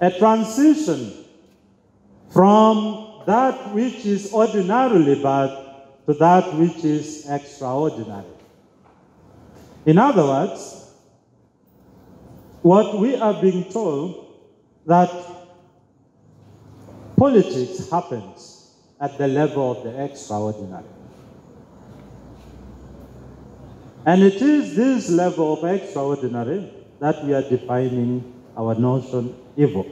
a transition from that which is ordinarily bad to that which is extraordinary. In other words, what we are being told that politics happens at the level of the extraordinary. And it is this level of extraordinary that we are defining our notion evil.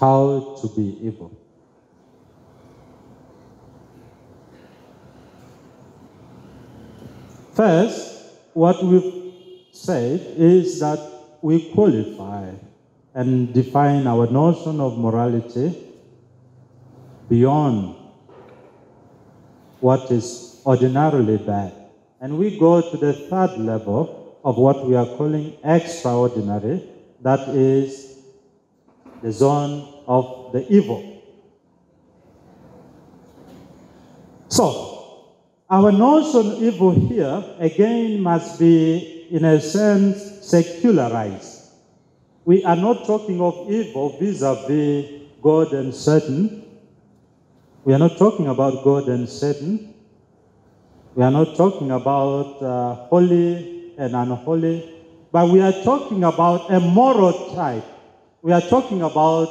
How to be evil. First, what we've said is that we qualify and define our notion of morality beyond what is ordinarily bad. And we go to the third level of what we are calling extraordinary, that is the zone of the evil. So, our notion of evil here, again, must be, in a sense, secularized. We are not talking of evil vis a vis God and Satan. We are not talking about God and Satan. We are not talking about uh, holy and unholy, but we are talking about a moral type. We are talking about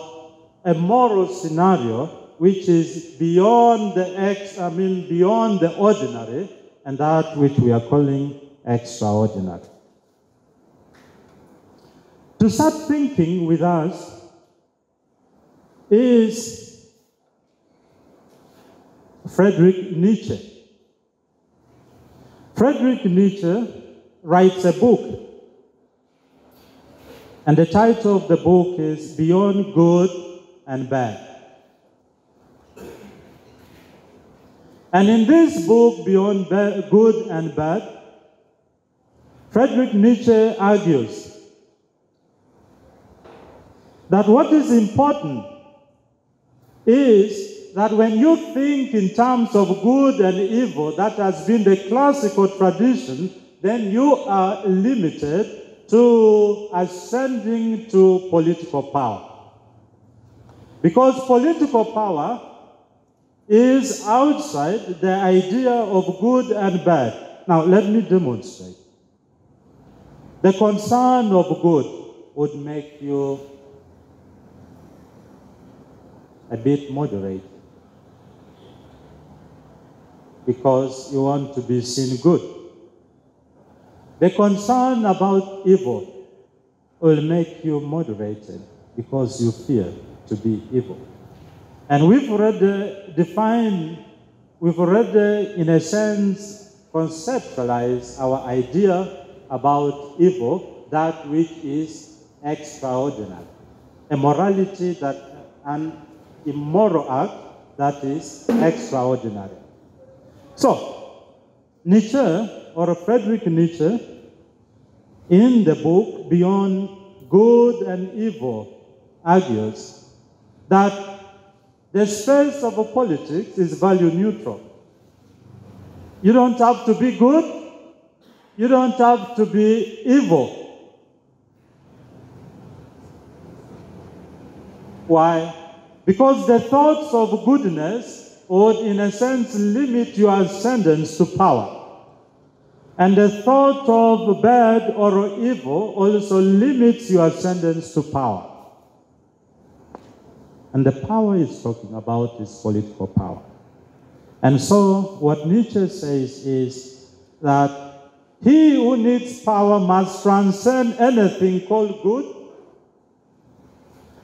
a moral scenario which is beyond the ex, I mean, beyond the ordinary, and that which we are calling extraordinary. To start thinking with us is Friedrich Nietzsche. Friedrich Nietzsche writes a book, and the title of the book is Beyond Good and Bad. And in this book, Beyond Good and Bad, Friedrich Nietzsche argues that what is important is that when you think in terms of good and evil, that has been the classical tradition, then you are limited to ascending to political power. Because political power is outside the idea of good and bad. Now, let me demonstrate. The concern of good would make you a bit moderate because you want to be seen good. The concern about evil will make you moderated because you fear to be evil. And we've already uh, defined, we've already, uh, in a sense, conceptualized our idea about evil, that which is extraordinary. A morality that, an immoral act that is extraordinary. So, Nietzsche, or Friedrich Nietzsche, in the book Beyond Good and Evil, argues that the space of politics is value neutral. You don't have to be good. You don't have to be evil. Why? Because the thoughts of goodness would, in a sense, limit your ascendance to power. And the thought of bad or evil also limits your ascendance to power. And the power he's talking about is political power. And so, what Nietzsche says is that he who needs power must transcend anything called good,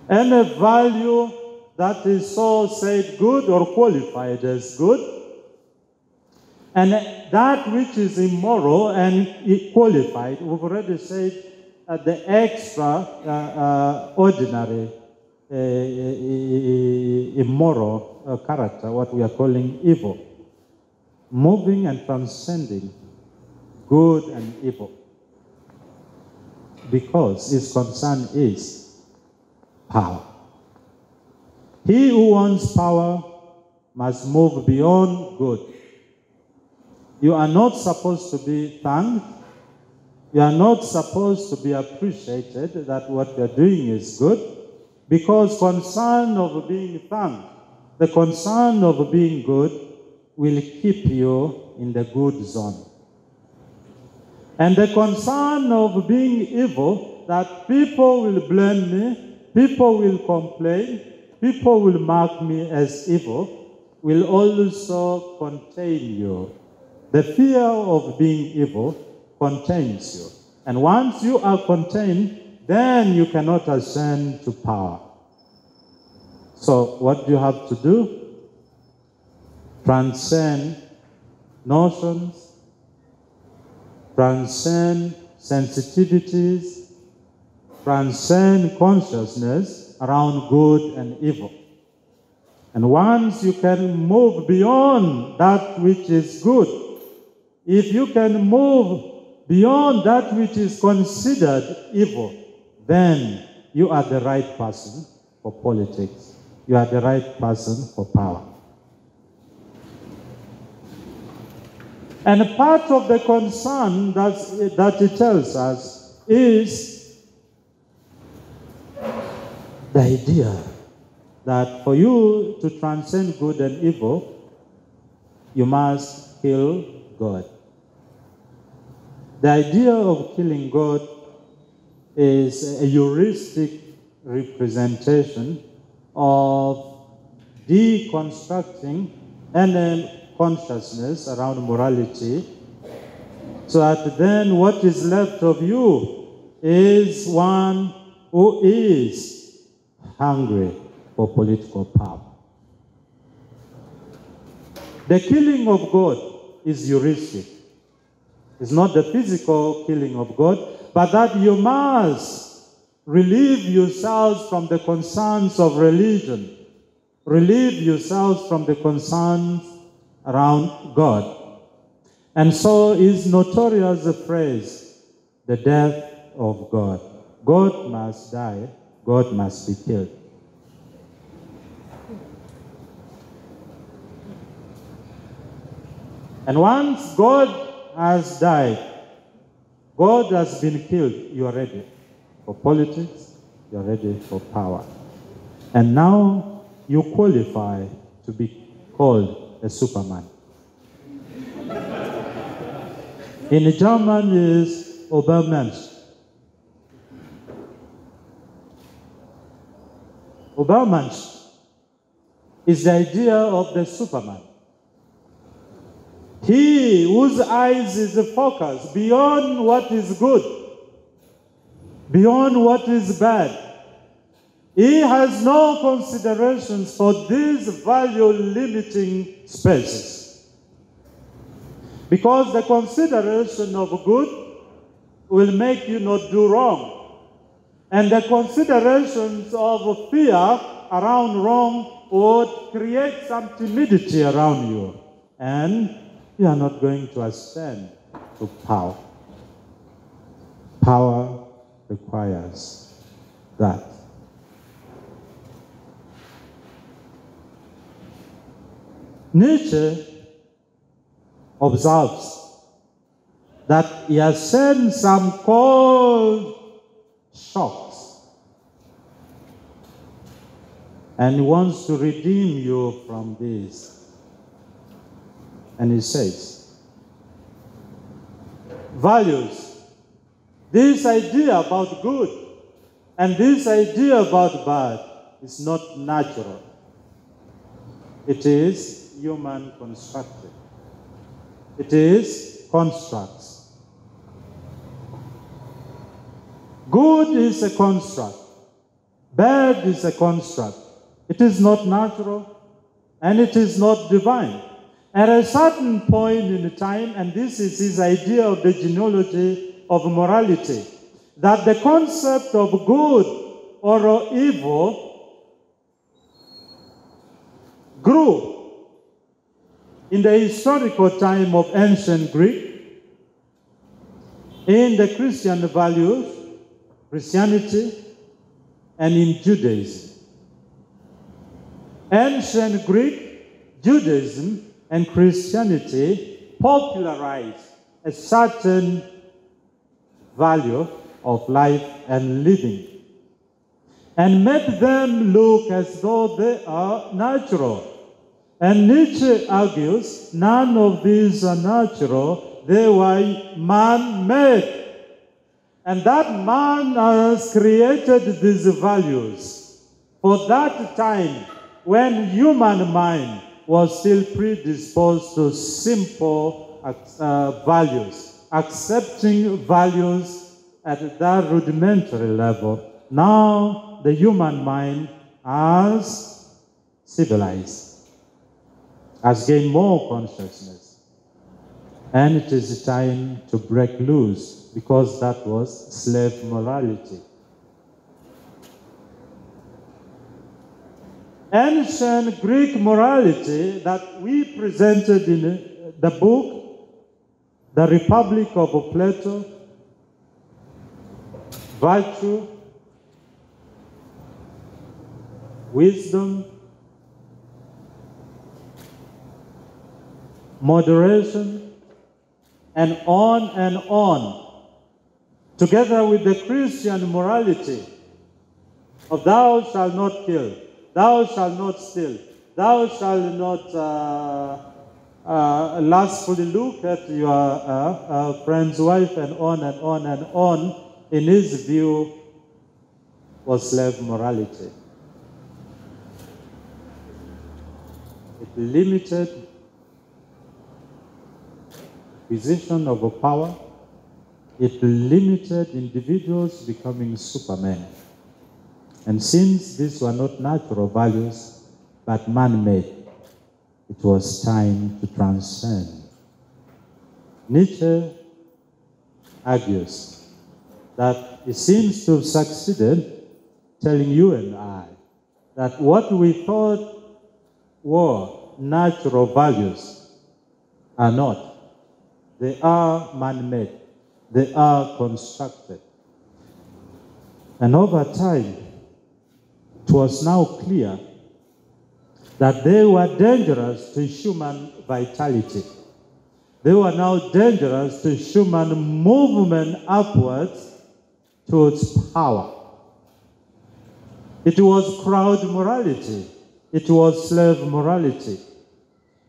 any value that is so said good or qualified as good, and that which is immoral and qualified, we've already said uh, the extra uh, uh, ordinary immoral character, what we are calling evil, moving and transcending good and evil. Because his concern is power. He who wants power must move beyond good. You are not supposed to be thanked. You are not supposed to be appreciated that what you're doing is good because concern of being thanked, the concern of being good will keep you in the good zone. And the concern of being evil, that people will blame me, people will complain, people will mark me as evil, will also contain you. The fear of being evil contains you. And once you are contained, then you cannot ascend to power. So, what do you have to do? Transcend notions, transcend sensitivities, transcend consciousness around good and evil. And once you can move beyond that which is good, if you can move beyond that which is considered evil, then you are the right person for politics. You are the right person for power. And part of the concern that, that it tells us is the idea that for you to transcend good and evil, you must kill God. The idea of killing God is a heuristic representation of deconstructing and then consciousness around morality, so that then what is left of you is one who is hungry for political power. The killing of God is heuristic. It's not the physical killing of God, but that you must relieve yourselves from the concerns of religion, relieve yourselves from the concerns around God. And so is notorious the phrase, the death of God. God must die, God must be killed. And once God has died, God has been killed, you are ready for politics, you are ready for power. And now you qualify to be called a superman. In German is Übermensch. Übermensch is the idea of the superman. He whose eyes is focused beyond what is good, beyond what is bad. He has no considerations for these value limiting spaces. Because the consideration of good will make you not do wrong. And the considerations of fear around wrong would create some timidity around you. And you are not going to ascend to power. Power requires that. Nietzsche observes that he has sent some cold shocks and he wants to redeem you from this. And he says, values, this idea about good and this idea about bad is not natural. It is human constructed. It is constructs. Good is a construct. Bad is a construct. It is not natural and it is not divine. At a certain point in time, and this is his idea of the genealogy of morality, that the concept of good or evil grew in the historical time of ancient Greek, in the Christian values, Christianity, and in Judaism. Ancient Greek, Judaism, and Christianity popularized a certain value of life and living and made them look as though they are natural. And Nietzsche argues none of these are natural, they were man made. And that man has created these values for that time when human mind was still predisposed to simple uh, values, accepting values at that rudimentary level. Now the human mind has civilized, has gained more consciousness. And it is time to break loose because that was slave morality. Ancient Greek morality that we presented in uh, the book, The Republic of Plato, virtue, wisdom, moderation, and on and on, together with the Christian morality of thou shalt not kill, thou shalt not steal, thou shalt not uh, uh, lustfully look at your uh, uh friend's wife, and on and on and on, in his view, was slave morality. It limited position of power. It limited individuals becoming supermen. And since these were not natural values, but man-made, it was time to transcend. Nietzsche argues that he seems to have succeeded telling you and I that what we thought were natural values are not. They are man made, they are constructed. And over time, it was now clear that they were dangerous to human vitality. They were now dangerous to human movement upwards towards power. It was crowd morality it was slave morality.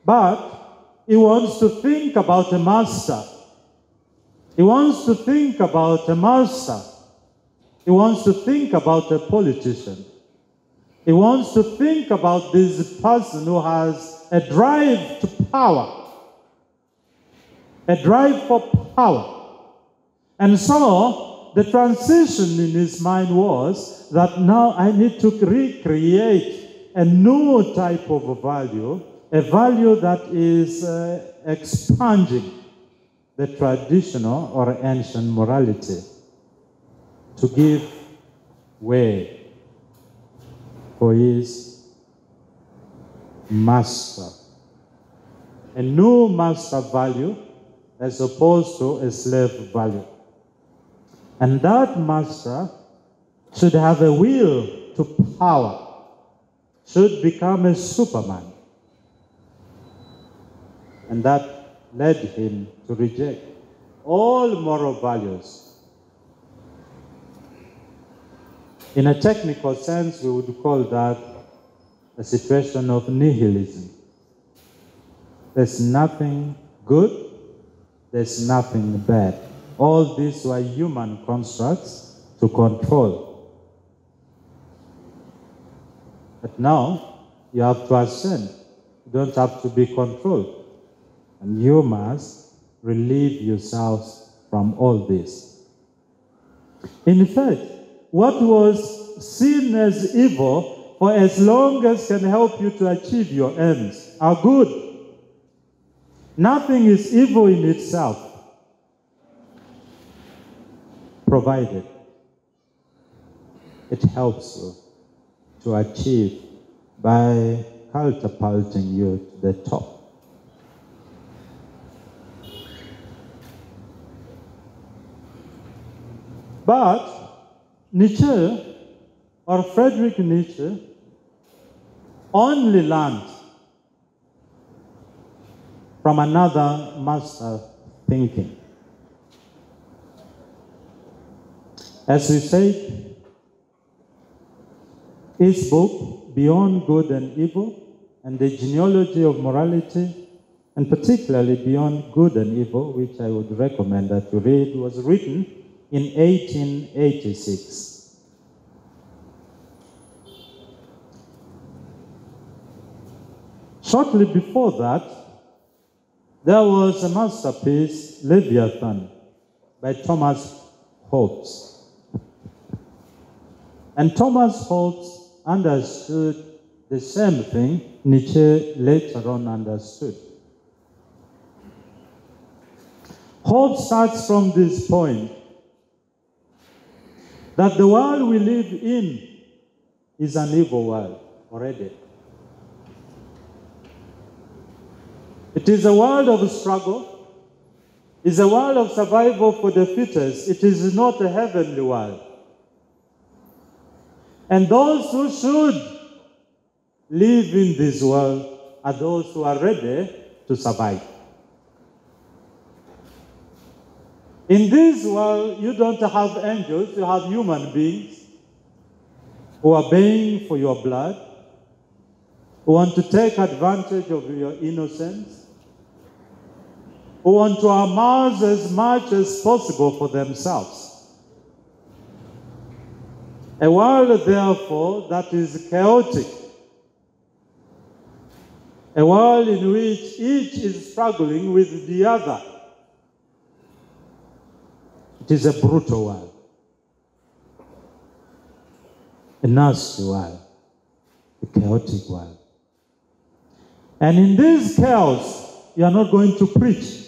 But he wants to think about a master. He wants to think about a master. He wants to think about a politician. He wants to think about this person who has a drive to power, a drive for power. And so the transition in his mind was that now I need to recreate a new type of value, a value that is uh, expunging the traditional or ancient morality to give way for his master. A new master value as opposed to a slave value. And that master should have a will to power should become a superman. And that led him to reject all moral values. In a technical sense, we would call that a situation of nihilism. There's nothing good, there's nothing bad. All these were human constructs to control But now you have to ascend. You don't have to be controlled. And you must relieve yourselves from all this. In fact, what was seen as evil for as long as can help you to achieve your ends are good. Nothing is evil in itself, provided it helps you to achieve by catapulting you to the top. But Nietzsche, or Friedrich Nietzsche, only learned from another master thinking. As we said, his book, Beyond Good and Evil, and the genealogy of morality, and particularly Beyond Good and Evil, which I would recommend that you read, was written in 1886. Shortly before that, there was a masterpiece, Leviathan, by Thomas Hobbes. And Thomas Hobbes understood the same thing Nietzsche later on understood. Hobbes starts from this point that the world we live in is an evil world already. It is a world of struggle. It's a world of survival for the fittest. It is not a heavenly world. And those who should live in this world are those who are ready to survive. In this world, you don't have angels, you have human beings who are baying for your blood, who want to take advantage of your innocence, who want to amass as much as possible for themselves. A world, therefore, that is chaotic. A world in which each is struggling with the other. It is a brutal world, a nasty world, a chaotic world. And in this chaos, you are not going to preach.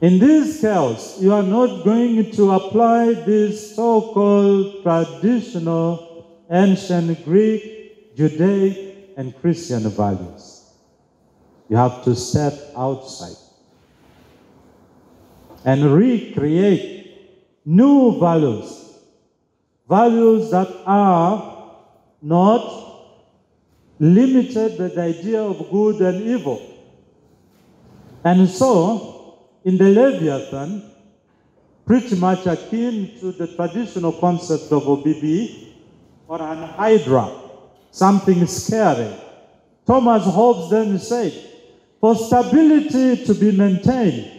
In this chaos, you are not going to apply these so called traditional ancient Greek, Judaic, and Christian values. You have to step outside and recreate new values. Values that are not limited by the idea of good and evil. And so, in the Leviathan, pretty much akin to the traditional concept of OBB or an hydra, something scary. Thomas Hobbes then said, for stability to be maintained,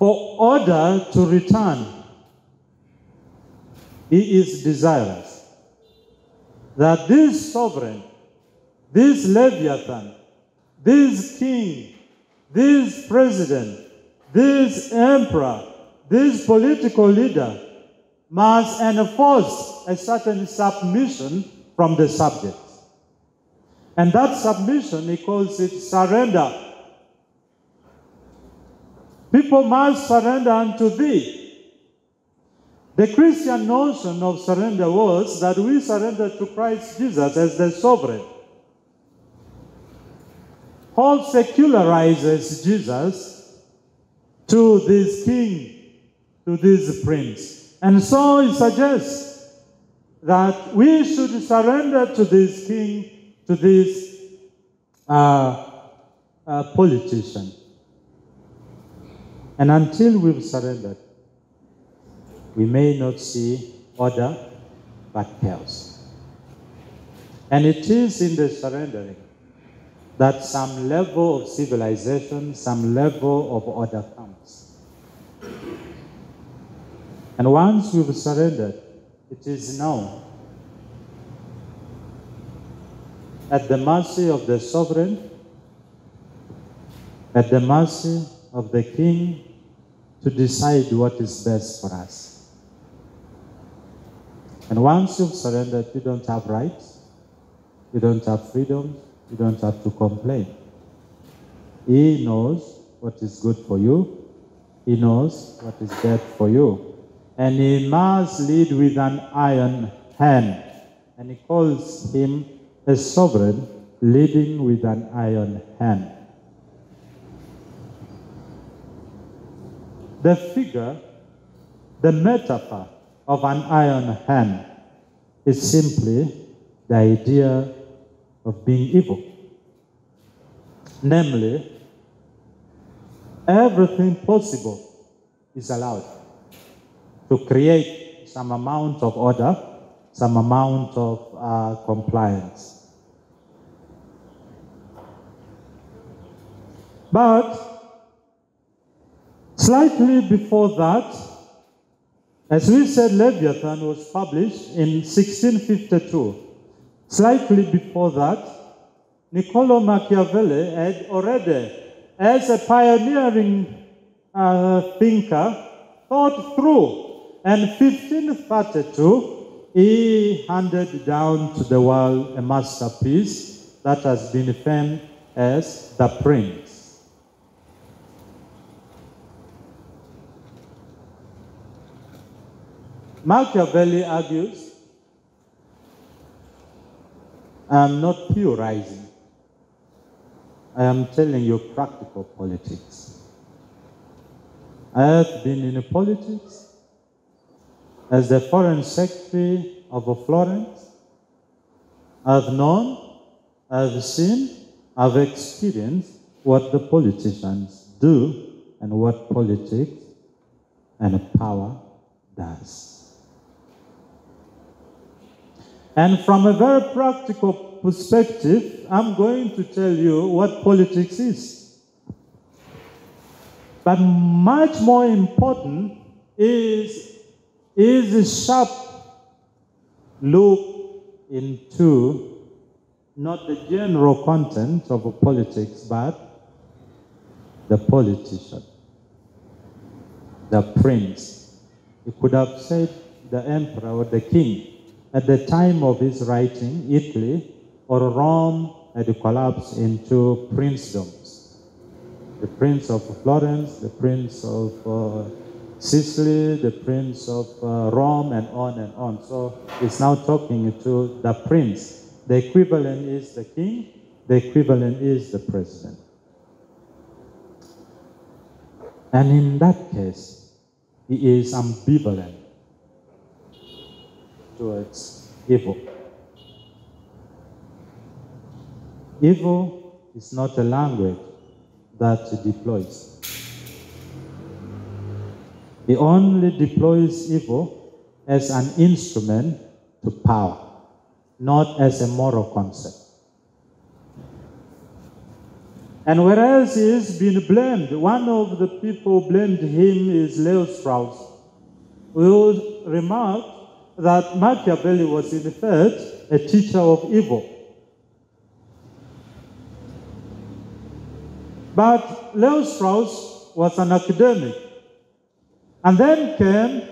for order to return, he is desirous that this sovereign, this Leviathan, this king, this president, this emperor, this political leader must enforce a certain submission from the subjects. And that submission, he calls it surrender. People must surrender unto thee. The Christian notion of surrender was that we surrender to Christ Jesus as the sovereign. Paul secularizes Jesus to this king, to this prince. And so he suggests that we should surrender to this king, to this uh, uh, politician. And until we've surrendered, we may not see order but chaos. And it is in the surrendering that some level of civilization, some level of order comes. And once we've surrendered, it is now at the mercy of the sovereign, at the mercy of the king to decide what is best for us. And once you've surrendered, you don't have rights, you don't have freedoms, you don't have to complain. He knows what is good for you. He knows what is bad for you. And he must lead with an iron hand. And he calls him a sovereign leading with an iron hand. The figure, the metaphor of an iron hand is simply the idea of being evil. Namely, everything possible is allowed to create some amount of order, some amount of uh, compliance. But slightly before that, as we said, Leviathan was published in 1652. Slightly before that, Niccolo Machiavelli had already, as a pioneering uh, thinker, thought through. And 1532, he handed down to the world a masterpiece that has been famed as The Prince. Machiavelli argues, I am not theorizing. I am telling you practical politics. I have been in politics as the foreign secretary of Florence. I've known, I've seen, I've experienced what the politicians do and what politics and power does. And from a very practical perspective, I'm going to tell you what politics is. But much more important is, is a sharp look into not the general content of politics, but the politician, the prince. You could have said the emperor or the king. At the time of his writing, Italy or Rome had collapsed into princedoms. The prince of Florence, the prince of uh, Sicily, the prince of uh, Rome, and on and on. So it's now talking to the prince. The equivalent is the king, the equivalent is the president. And in that case, he is ambivalent towards evil. Evil is not a language that deploys. He only deploys evil as an instrument to power, not as a moral concept. And whereas he is being blamed, one of the people blamed him is Leo Strauss. We will remark that Machiavelli was in fact a teacher of evil. But Leo Strauss was an academic. And then came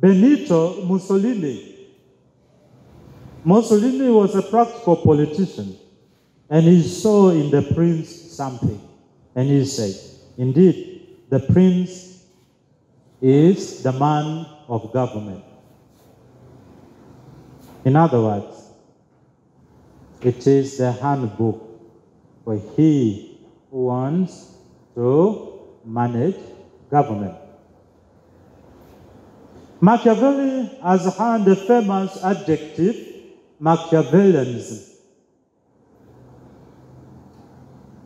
Benito Mussolini. Mussolini was a practical politician, and he saw in the prince something. And he said, Indeed, the prince is the man of government. In other words, it is the handbook for he who wants to manage government. Machiavelli has had the famous adjective Machiavellianism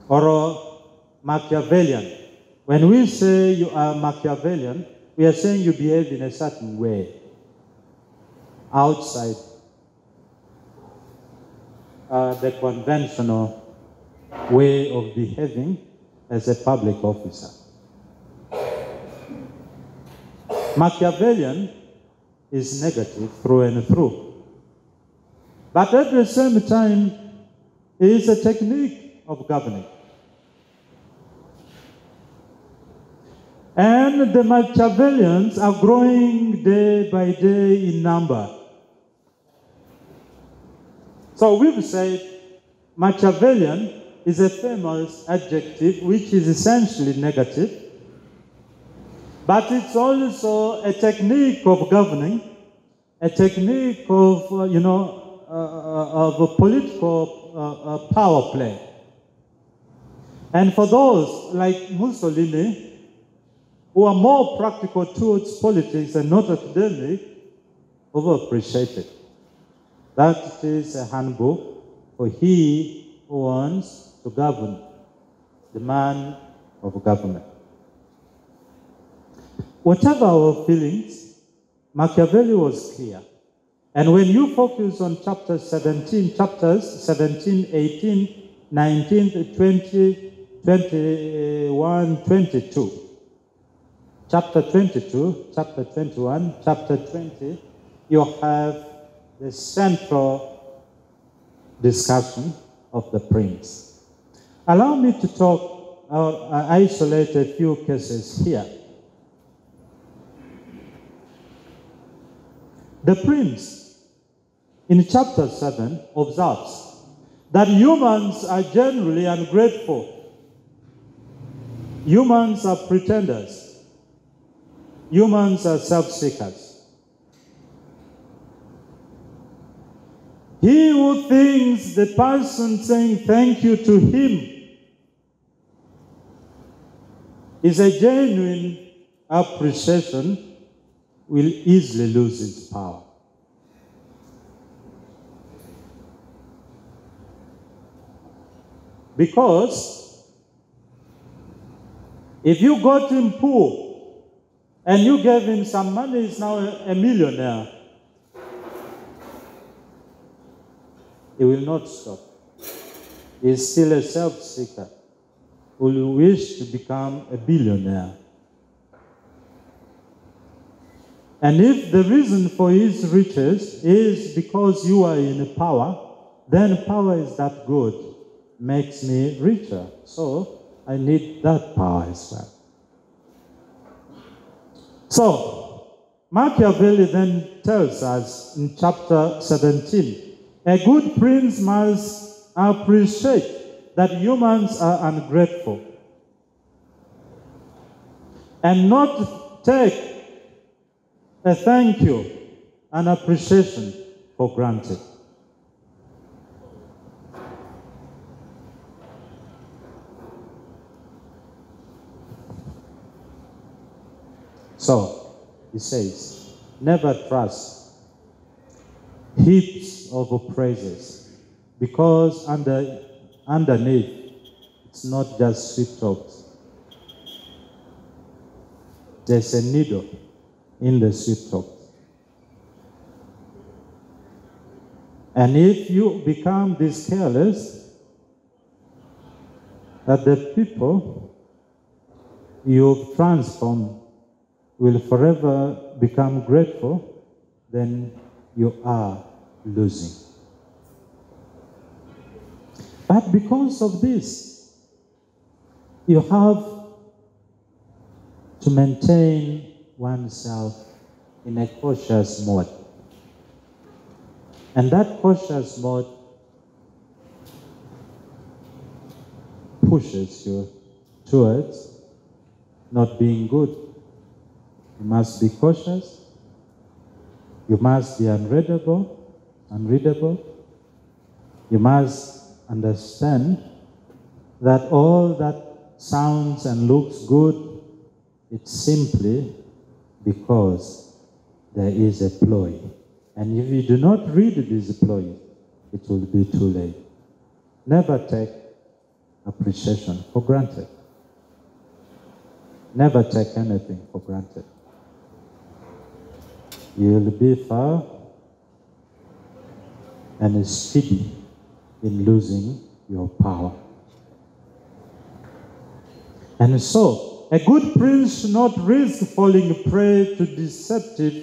or Machiavellian. When we say you are Machiavellian, we are saying you behave in a certain way outside uh, the conventional way of behaving as a public officer. Machiavellian is negative through and through. But at the same time, it is a technique of governing. And the Machiavellians are growing day by day in number. So we've said Machiavellian is a famous adjective which is essentially negative, but it's also a technique of governing, a technique of, uh, you know, uh, uh of a political uh, uh, power play. And for those like Mussolini, who are more practical towards politics and not academic, overappreciated. That is a handbook for he who wants to govern, the man of government. Whatever our feelings, Machiavelli was clear. And when you focus on chapter 17, chapters 17, 18, 19, 20, 21, 22, chapter 22, chapter 21, chapter 20, you have the central discussion of the prince. Allow me to talk, uh, isolate a few cases here. The prince in chapter 7 observes that humans are generally ungrateful. Humans are pretenders. Humans are self seekers. He who thinks the person saying thank you to him is a genuine appreciation will easily lose its power. Because if you got him poor and you gave him some money, he's now a millionaire. He will not stop. He is still a self seeker who wish to become a billionaire. And if the reason for his riches is because you are in power, then power is that good, makes me richer. So I need that power as well. So, Machiavelli then tells us in chapter 17 a good prince must appreciate that humans are ungrateful and not take a thank you and appreciation for granted. So, he says, never trust heaps of praises because under, underneath, it's not just sweet talks. There's a needle in the sweet talk. And if you become this careless, that the people you've transformed will forever become grateful, then you are losing. But because of this, you have to maintain oneself in a cautious mode. And that cautious mode pushes you towards not being good. You must be cautious. You must be unreadable, unreadable. You must understand that all that sounds and looks good, it's simply because there is a ploy. And if you do not read this ploy, it will be too late. Never take appreciation for granted. Never take anything for granted. You'll be far and speedy in losing your power. And so, a good prince should not risk falling prey to deceptive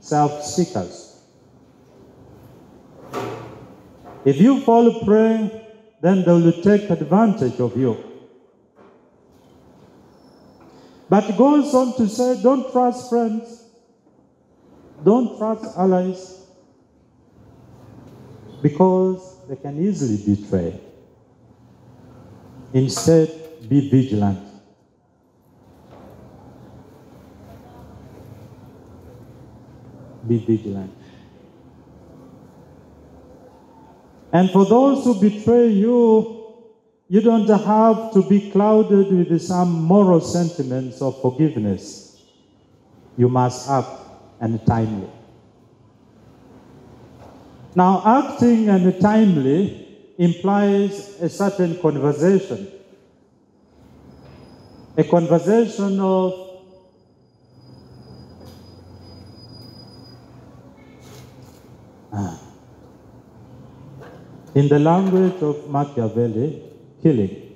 self seekers. If you fall prey, then they will take advantage of you. But goes on to say, don't trust friends, don't trust allies, because they can easily betray. Instead, be vigilant. Be vigilant. And for those who betray you, you don't have to be clouded with some moral sentiments of forgiveness. You must act and timely. Now, acting and timely implies a certain conversation, a conversation of ah. in the language of Machiavelli, killing.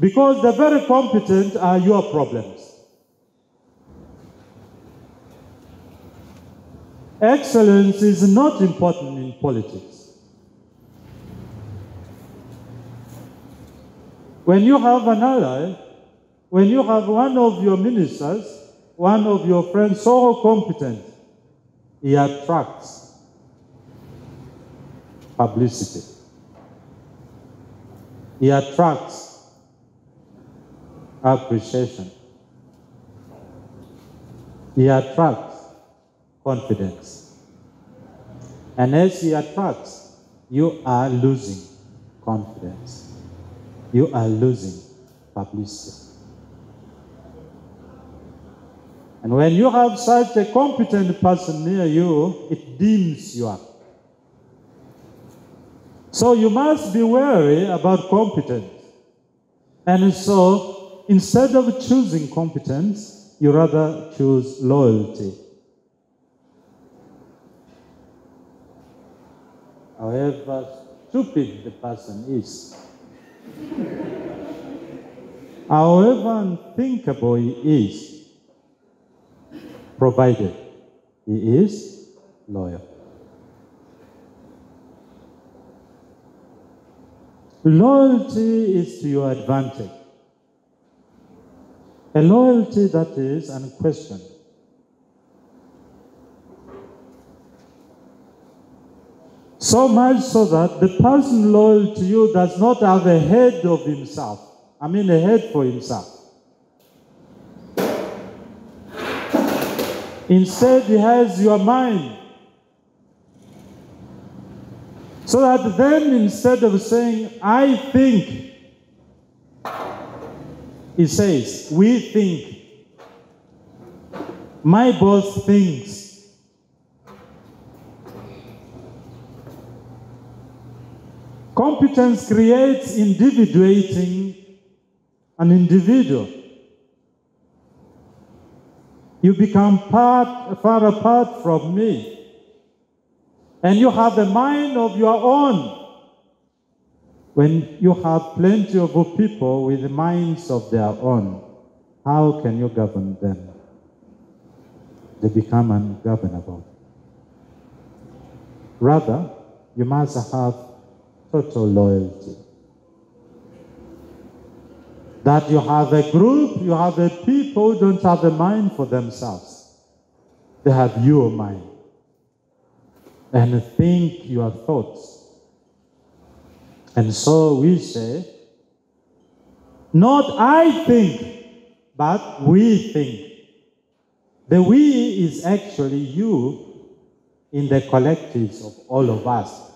Because the very competent are your problems. Excellence is not important in politics. When you have an ally, when you have one of your ministers, one of your friends so competent, he attracts publicity. He attracts appreciation. He attracts confidence. And as he attracts, you are losing confidence. You are losing publicity. And when you have such a competent person near you, it dims you up. So you must be wary about competence. And so instead of choosing competence, you rather choose loyalty. However stupid the person is, however unthinkable he is, provided he is loyal. Loyalty is to your advantage. A loyalty that is unquestioned. So much so that the person loyal to you does not have a head of himself. I mean, a head for himself. Instead, he has your mind. So that then, instead of saying, I think, he says, We think. My boss thinks. Competence creates individuating an individual. You become part, far apart from me. And you have a mind of your own. When you have plenty of people with minds of their own, how can you govern them? They become ungovernable. Rather, you must have total loyalty. That you have a group, you have a people who don't have a mind for themselves. They have your mind. And think your thoughts. And so we say, not I think, but we think. The we is actually you in the collectives of all of us.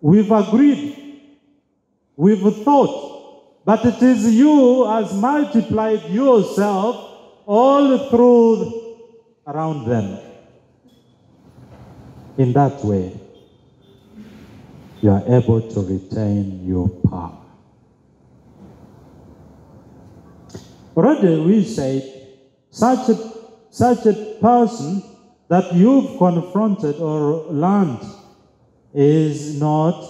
We've agreed, we've thought, but it is you has multiplied yourself all through around them. In that way, you are able to retain your power. Already we said such a, such a person that you've confronted or learned is not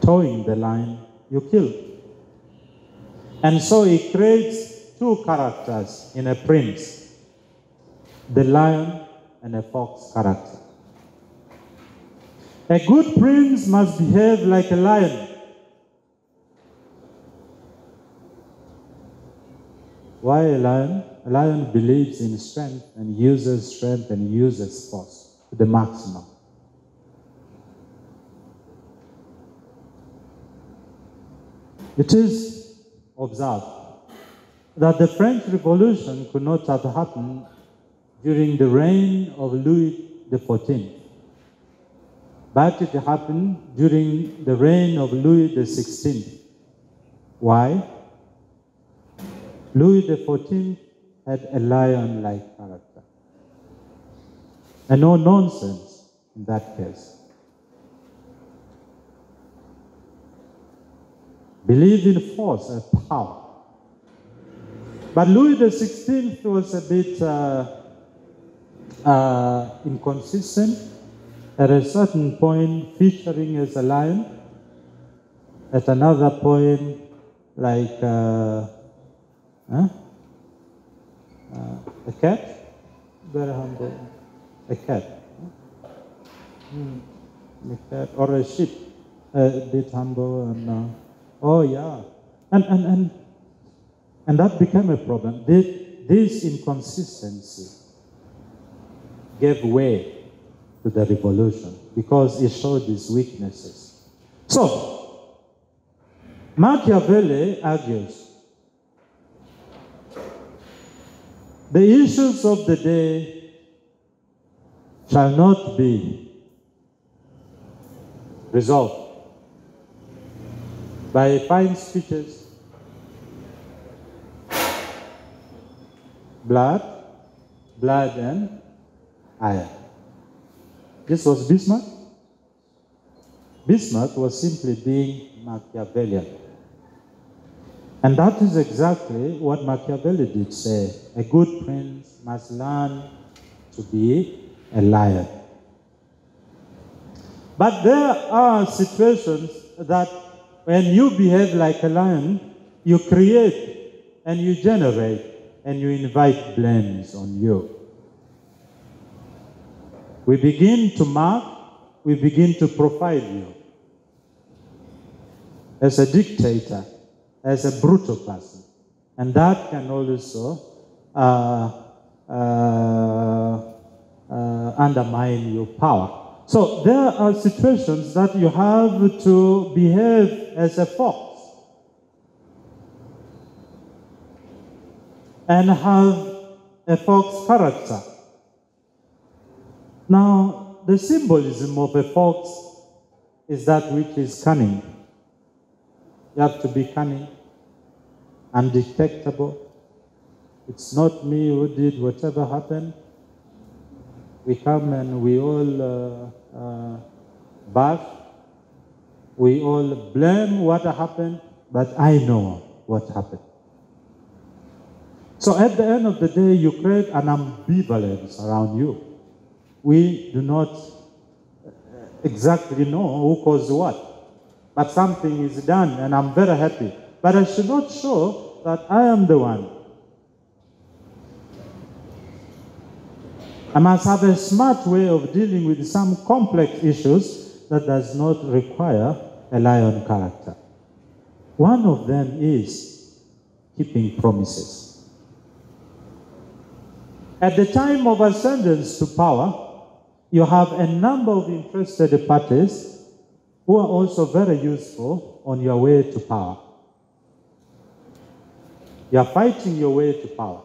towing the line, you kill. And so he creates two characters in a prince the lion and a fox character. A good prince must behave like a lion. Why a lion? A lion believes in strength and uses strength and uses force to the maximum. It is observed that the French Revolution could not have happened during the reign of Louis XIV, but it happened during the reign of Louis XVI. Why? Louis XIV had a lion like character. And no nonsense in that case. Believe in force and power. But Louis XVI was a bit uh, uh, inconsistent. At a certain point, featuring as a lion. At another point, like uh, huh? Uh, a cat, very humble, a cat, mm. a cat or a sheep, a bit humble and uh, oh yeah, and and and and that became a problem. This inconsistency gave way to the revolution because it showed its weaknesses. So, Machiavelli argues the issues of the day shall not be resolved by fine speeches, blood, blood and iron. This was Bismarck. Bismarck was simply being Machiavellian. And that is exactly what Machiavelli did say. A good prince must learn to be a lion. But there are situations that when you behave like a lion, you create and you generate and you invite blames on you. We begin to mark, we begin to profile you as a dictator, as a brutal person. And that can also uh, uh, uh, undermine your power. So there are situations that you have to behave as a fox and have a fox character. Now, the symbolism of a fox is that which is cunning. You have to be cunning, undetectable. It's not me who did whatever happened. We come and we all uh, uh, bath. We all blame what happened, but I know what happened. So at the end of the day, you create an ambivalence around you we do not uh, exactly know who caused what. But something is done, and I'm very happy. But I should not show that I am the one. I must have a smart way of dealing with some complex issues that does not require a lion character. One of them is keeping promises. At the time of ascendance to power, you have a number of interested parties who are also very useful on your way to power. You are fighting your way to power.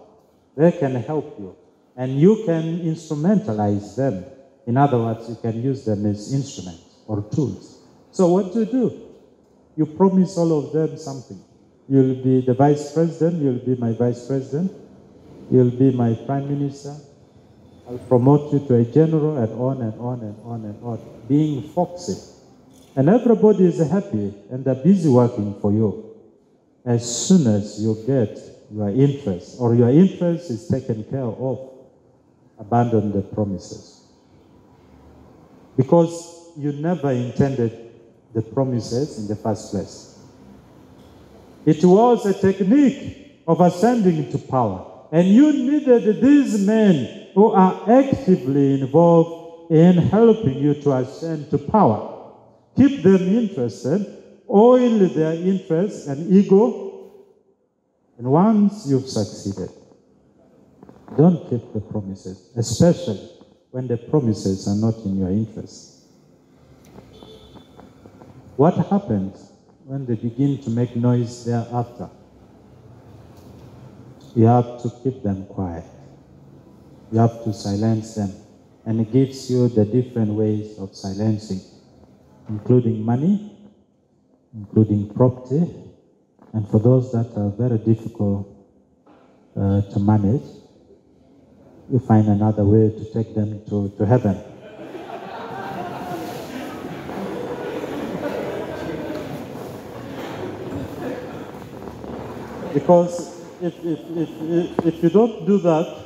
They can help you, and you can instrumentalize them. In other words, you can use them as instruments or tools. So, what do you do? You promise all of them something. You'll be the vice president, you'll be my vice president, you'll be my prime minister, I'll promote you to a general and on and on and on and on, being foxy. And everybody is happy and they're busy working for you. As soon as you get your interest or your interest is taken care of, abandon the promises. Because you never intended the promises in the first place. It was a technique of ascending to power. And you needed these men who are actively involved in helping you to ascend to power. Keep them interested, oil their interest and ego, and once you've succeeded, don't keep the promises, especially when the promises are not in your interest. What happens when they begin to make noise thereafter? You have to keep them quiet you have to silence them. And it gives you the different ways of silencing, including money, including property, and for those that are very difficult uh, to manage, you find another way to take them to, to heaven. because if, if, if, if, if you don't do that,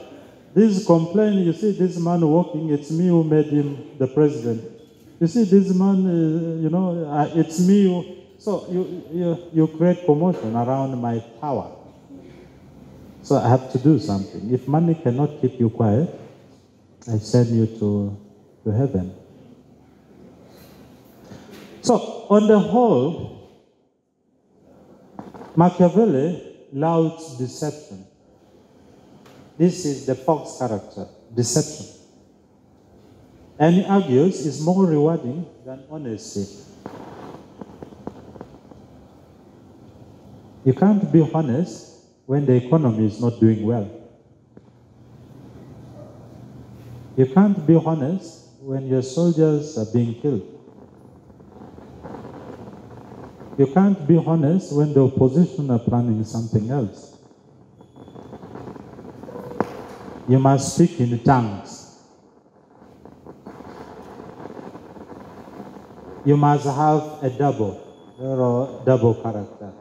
this complaint, you see this man walking, it's me who made him the president. You see this man, uh, you know, uh, it's me who, so you, you, you create commotion around my power. So I have to do something. If money cannot keep you quiet, I send you to, to heaven. So, on the whole, Machiavelli loves deception. This is the fox character, deception. And he argues is more rewarding than honesty. You can't be honest when the economy is not doing well. You can't be honest when your soldiers are being killed. You can't be honest when the opposition are planning something else. You must speak in tongues. You must have a double or a double character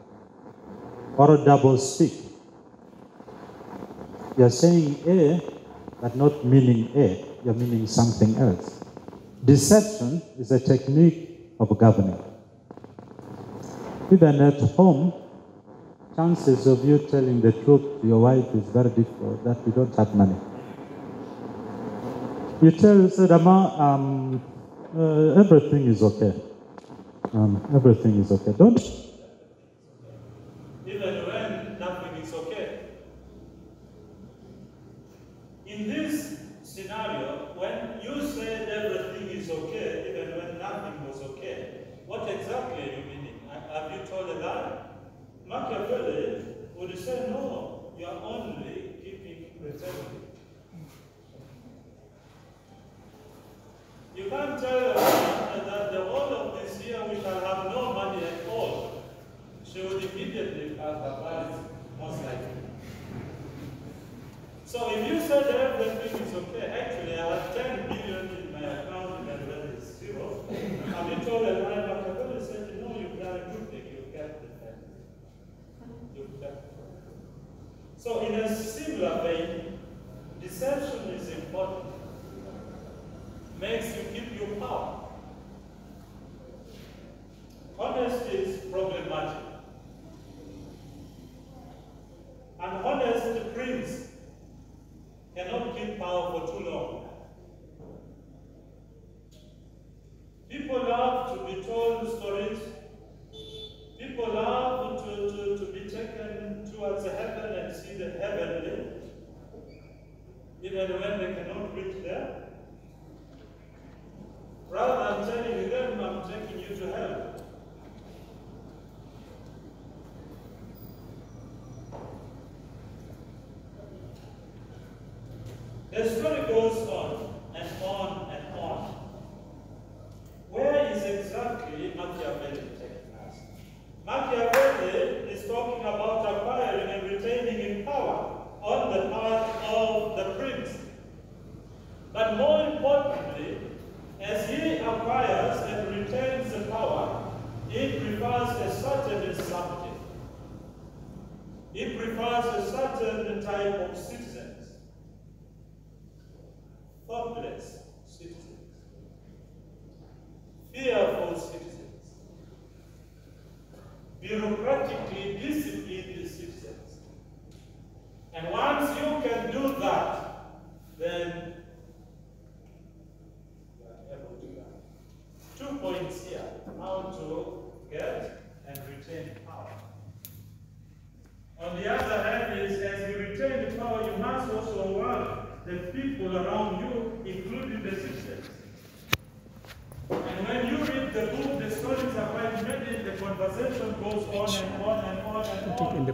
or a double speak. You're saying A, but not meaning A. You're meaning something else. Deception is a technique of governing. Even at home, chances of you telling the truth to your wife is very difficult that you don't have money. You tell so Rama, um, uh, everything is okay. Um, everything is okay. Don't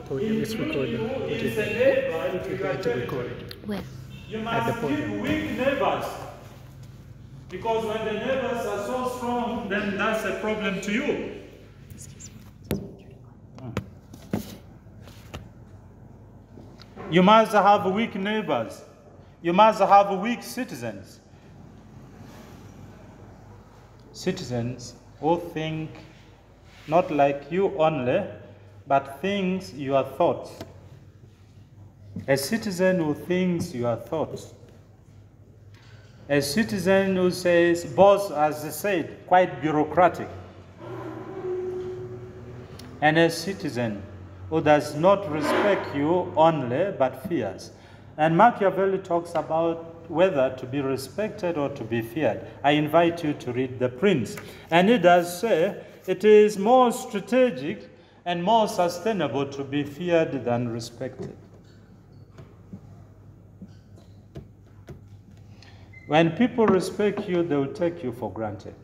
the podium, it's recorded. who is it- a neighbor If in you're your going to record Where? You must the keep weak neighbors. Because when the neighbors are so strong, then that's a problem to you. You must have weak neighbors. You must have weak citizens. Citizens who think not like you only, but thinks your thoughts. A citizen who thinks your thoughts. A citizen who says, boss, as I said, quite bureaucratic. And a citizen who does not respect you only, but fears. And Machiavelli talks about whether to be respected or to be feared. I invite you to read The Prince. And he does say it is more strategic and more sustainable to be feared than respected. When people respect you, they will take you for granted.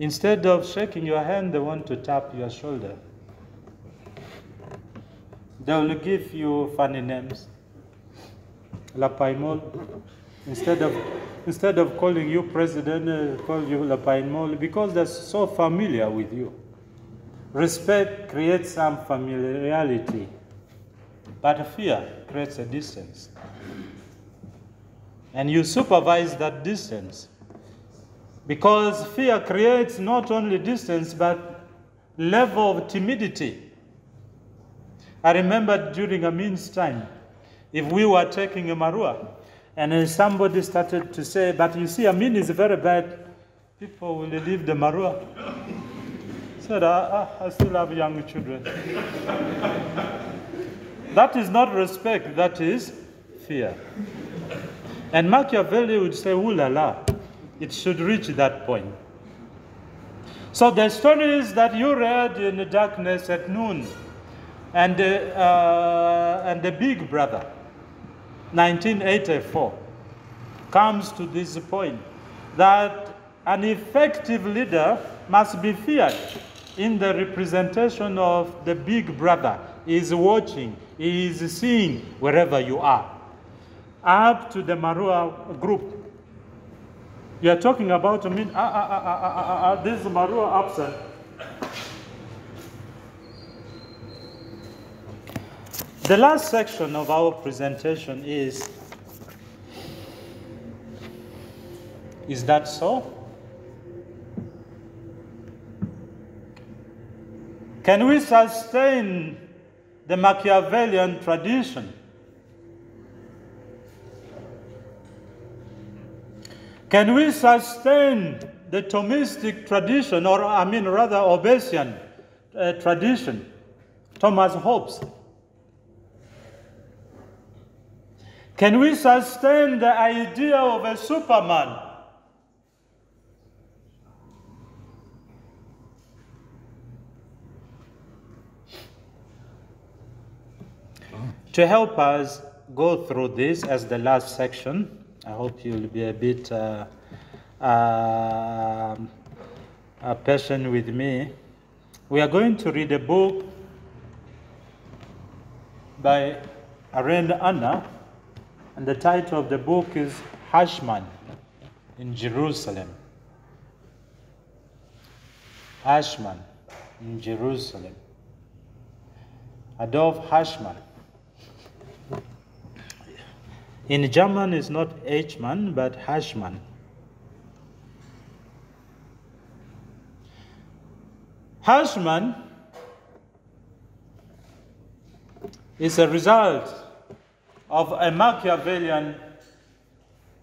Instead of shaking your hand, they want to tap your shoulder. They will give you funny names. Lapaimol. Instead of, instead of calling you president, uh, call you Lapaimol because they're so familiar with you. Respect creates some familiarity, but fear creates a distance. And you supervise that distance because fear creates not only distance but level of timidity. I remember during a Amin's time, if we were taking a marua and somebody started to say, but you see, Amin is very bad, people will leave the marua. Said, ah, I still have young children. that is not respect, that is fear. And Machiavelli would say, ooh la la, it should reach that point. So the stories that you read in the darkness at noon and, uh, uh, and the big brother, 1984, comes to this point that an effective leader must be feared in the representation of the big brother. He is watching, is seeing wherever you are. Up to the Marua group. You are talking about, I mean, uh, uh, uh, this Marua absent. The last section of our presentation is Is that so? Can we sustain the Machiavellian tradition? Can we sustain the Thomistic tradition, or I mean rather Hobbesian uh, tradition, Thomas Hobbes? Can we sustain the idea of a Superman? To help us go through this as the last section, I hope you'll be a bit uh, uh, patient with me. We are going to read a book by Arendt Anna, and the title of the book is Eichmann in Jerusalem. Eichmann in Jerusalem. Adolf Eichmann. In German, it's not Hman, but Hashman. Eichmann is a result of a Machiavellian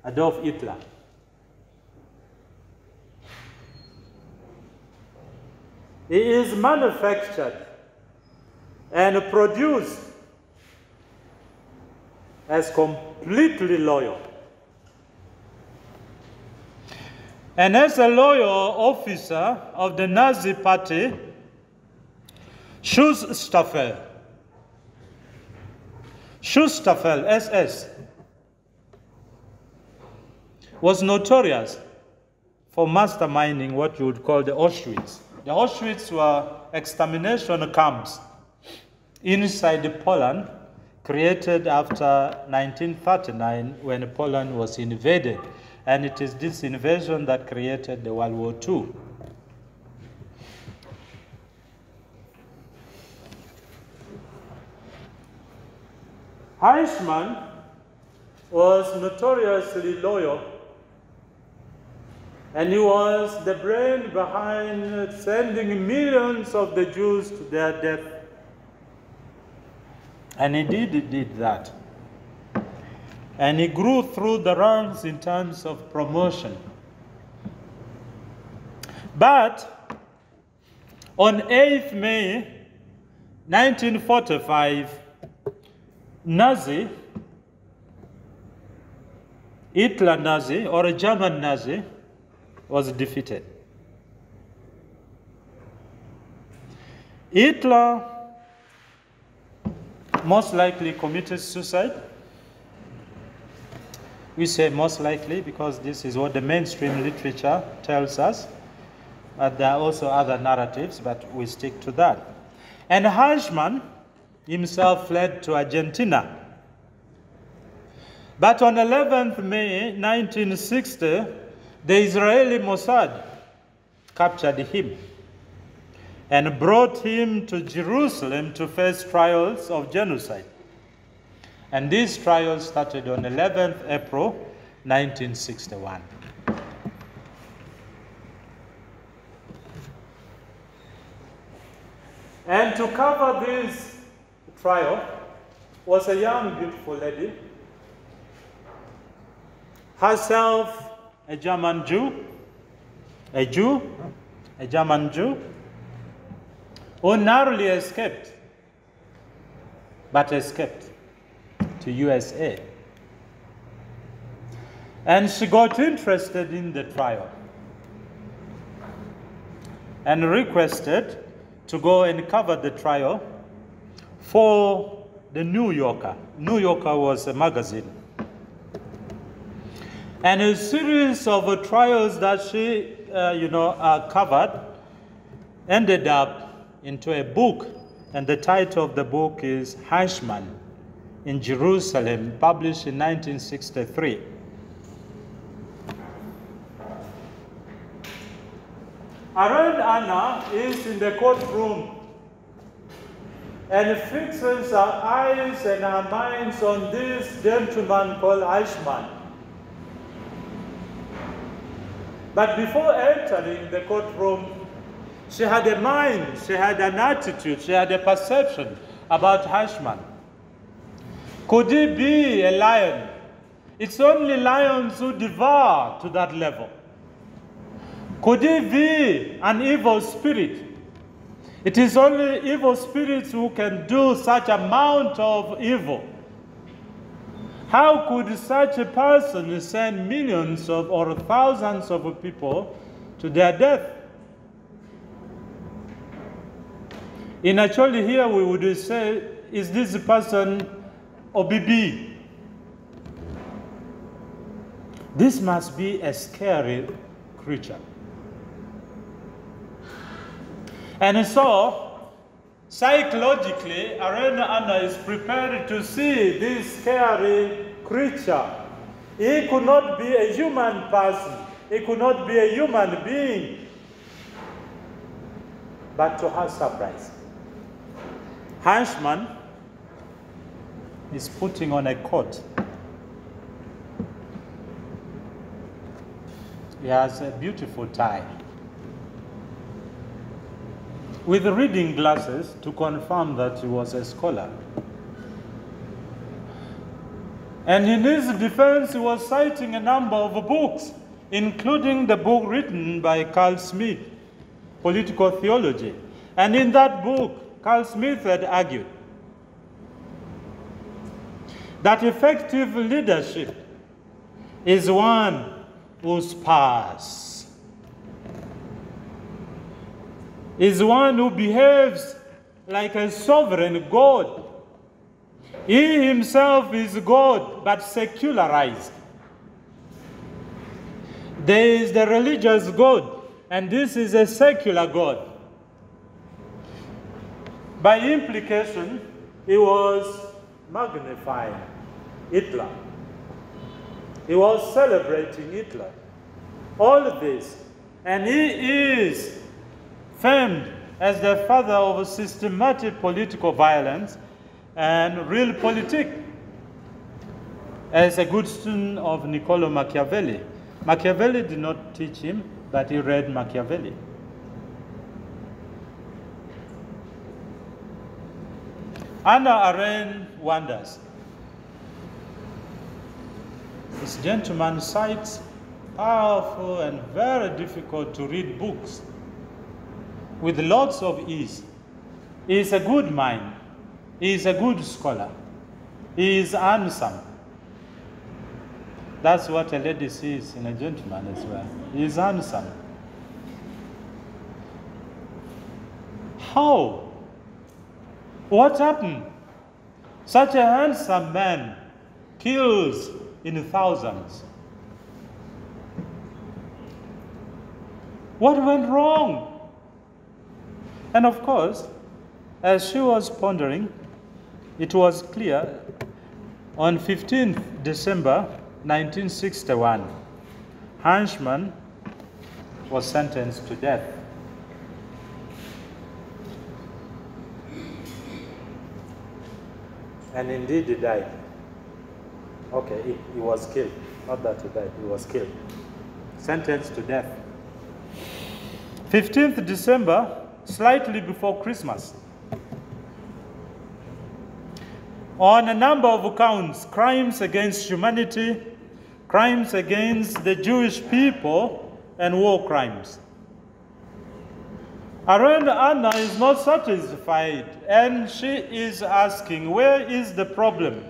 Adolf Hitler. He is manufactured and produced as completely loyal. And as a loyal officer of the Nazi Party, Schutzstaffel, Schutzstaffel, SS, was notorious for masterminding what you would call the Auschwitz. The Auschwitz were extermination camps inside Poland created after 1939 when Poland was invaded. And it is this invasion that created the World War II. Eichmann was notoriously loyal, and he was the brain behind sending millions of the Jews to their death. And indeed, he did that. And he grew through the ranks in terms of promotion. But on 8th May 1945, Nazi, Hitler Nazi, or a German Nazi, was defeated. Hitler most likely committed suicide. We say most likely because this is what the mainstream literature tells us. But there are also other narratives, but we stick to that. And Eichmann himself fled to Argentina. But on 11th May 1960, the Israeli Mossad captured him and brought him to Jerusalem to face trials of genocide. And these trials started on 11th April 1961. And to cover this trial was a young, beautiful lady, herself a German Jew, a Jew, a German Jew, who narrowly escaped, but escaped to USA. And she got interested in the trial and requested to go and cover the trial for the New Yorker. New Yorker was a magazine. And a series of trials that she, uh, you know, uh, covered ended up into a book. And the title of the book is Eichmann in Jerusalem, published in 1963. Arendt Anna is in the courtroom and fixes her eyes and her minds on this gentleman called Eichmann. But before entering the courtroom, she had a mind, she had an attitude, she had a perception about Eichmann. Could he be a lion? It's only lions who devour to that level. Could he be an evil spirit? It is only evil spirits who can do such amount of evil. How could such a person send millions of or thousands of people to their death? In actually here we would say, is this person OBB? This must be a scary creature. And so, psychologically, Arendt Anna is prepared to see this scary creature. He could not be a human person. He could not be a human being. But to her surprise, Eichmann is putting on a coat. He has a beautiful tie with reading glasses to confirm that he was a scholar. And in his defense, he was citing a number of books, including the book written by Carl Schmitt, Political Theology. And in that book, Carl Schmitt had argued that effective leadership is one whose past is one who behaves like a sovereign God. He himself is God, but secularized. There is the religious God, and this is a secular God. By implication, he was magnifying Hitler. He was celebrating Hitler. All of this. And he is famed as the father of systematic political violence and realpolitik. as a good student of Niccolo Machiavelli. Machiavelli did not teach him, but he read Machiavelli. Anna Arendt wonders. This gentleman cites powerful and very difficult to read books with lots of ease. He is a good mind. He is a good scholar. He is handsome. That's what a lady sees in a gentleman as well. He is handsome. How? What happened? Such a handsome man kills in thousands. What went wrong? And of course, as she was pondering, it was clear on 15th December 1961, Eichmann was sentenced to death. And indeed he died. Okay, he, he was killed. Not that he died, he was killed. Sentenced to death. 15th December, slightly before Christmas. On a number of counts, crimes against humanity, crimes against the Jewish people, and war crimes. Arendt Anna is not satisfied and she is asking, where is the problem?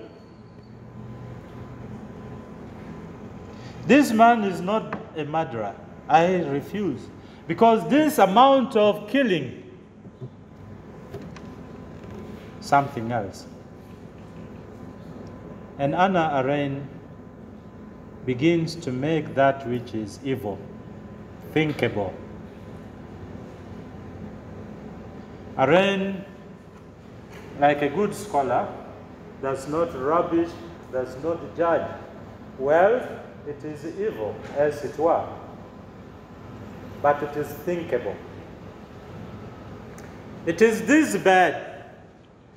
This man is not a murderer. I refuse. Because this amount of killing, something else. And Anna Arendt begins to make that which is evil thinkable. Arendt, like a good scholar, does not rubbish, does not judge. Well, it is evil, as it were, but it is thinkable. It is this bad,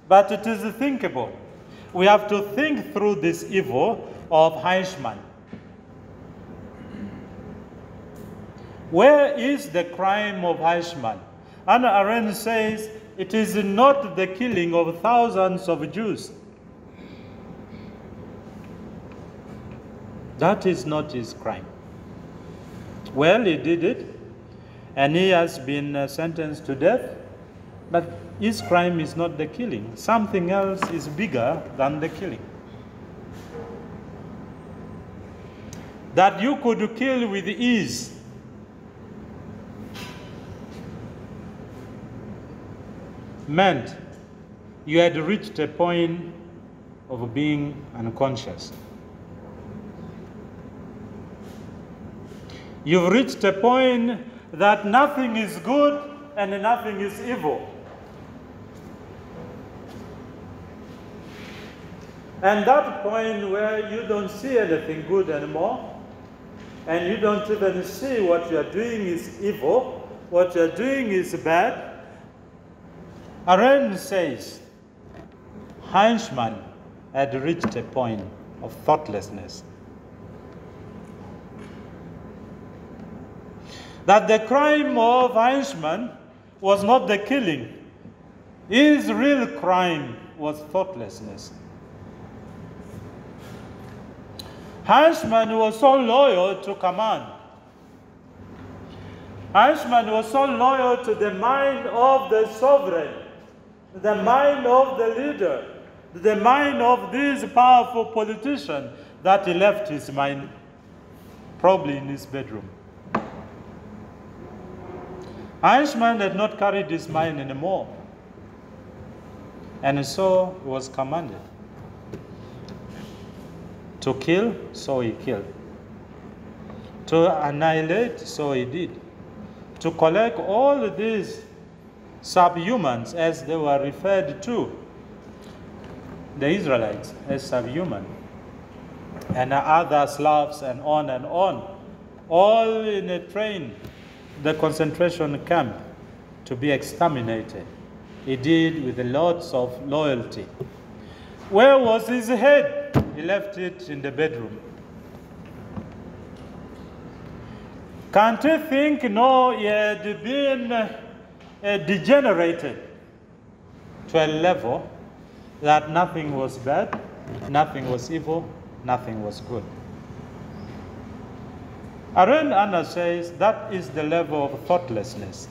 but it is thinkable. We have to think through this evil of Eichmann. Where is the crime of Eichmann? Anna Arendt says it is not the killing of thousands of Jews. That is not his crime. Well, he did it, and he has been uh, sentenced to death, but his crime is not the killing. Something else is bigger than the killing. That you could kill with ease meant you had reached a point of being unconscious. You've reached a point that nothing is good and nothing is evil. And that point where you don't see anything good anymore, and you don't even see what you are doing is evil, what you are doing is bad, Arendt says Eichmann had reached a point of thoughtlessness. That the crime of Eichmann was not the killing, his real crime was thoughtlessness. Eichmann was so loyal to command. Eichmann was so loyal to the mind of the sovereign the mind of the leader, the mind of this powerful politician, that he left his mind probably in his bedroom. Eichmann had not carried his mind anymore. And so he was commanded to kill, so he killed. To annihilate, so he did. To collect all these subhumans as they were referred to, the Israelites as subhuman, and other Slavs and on and on, all in a train, the concentration camp to be exterminated. He did with lots of loyalty. Where was his head? He left it in the bedroom. Can't you think, no, he had been uh, degenerated to a level that nothing was bad, nothing was evil, nothing was good. Aaron Anna says that is the level of thoughtlessness.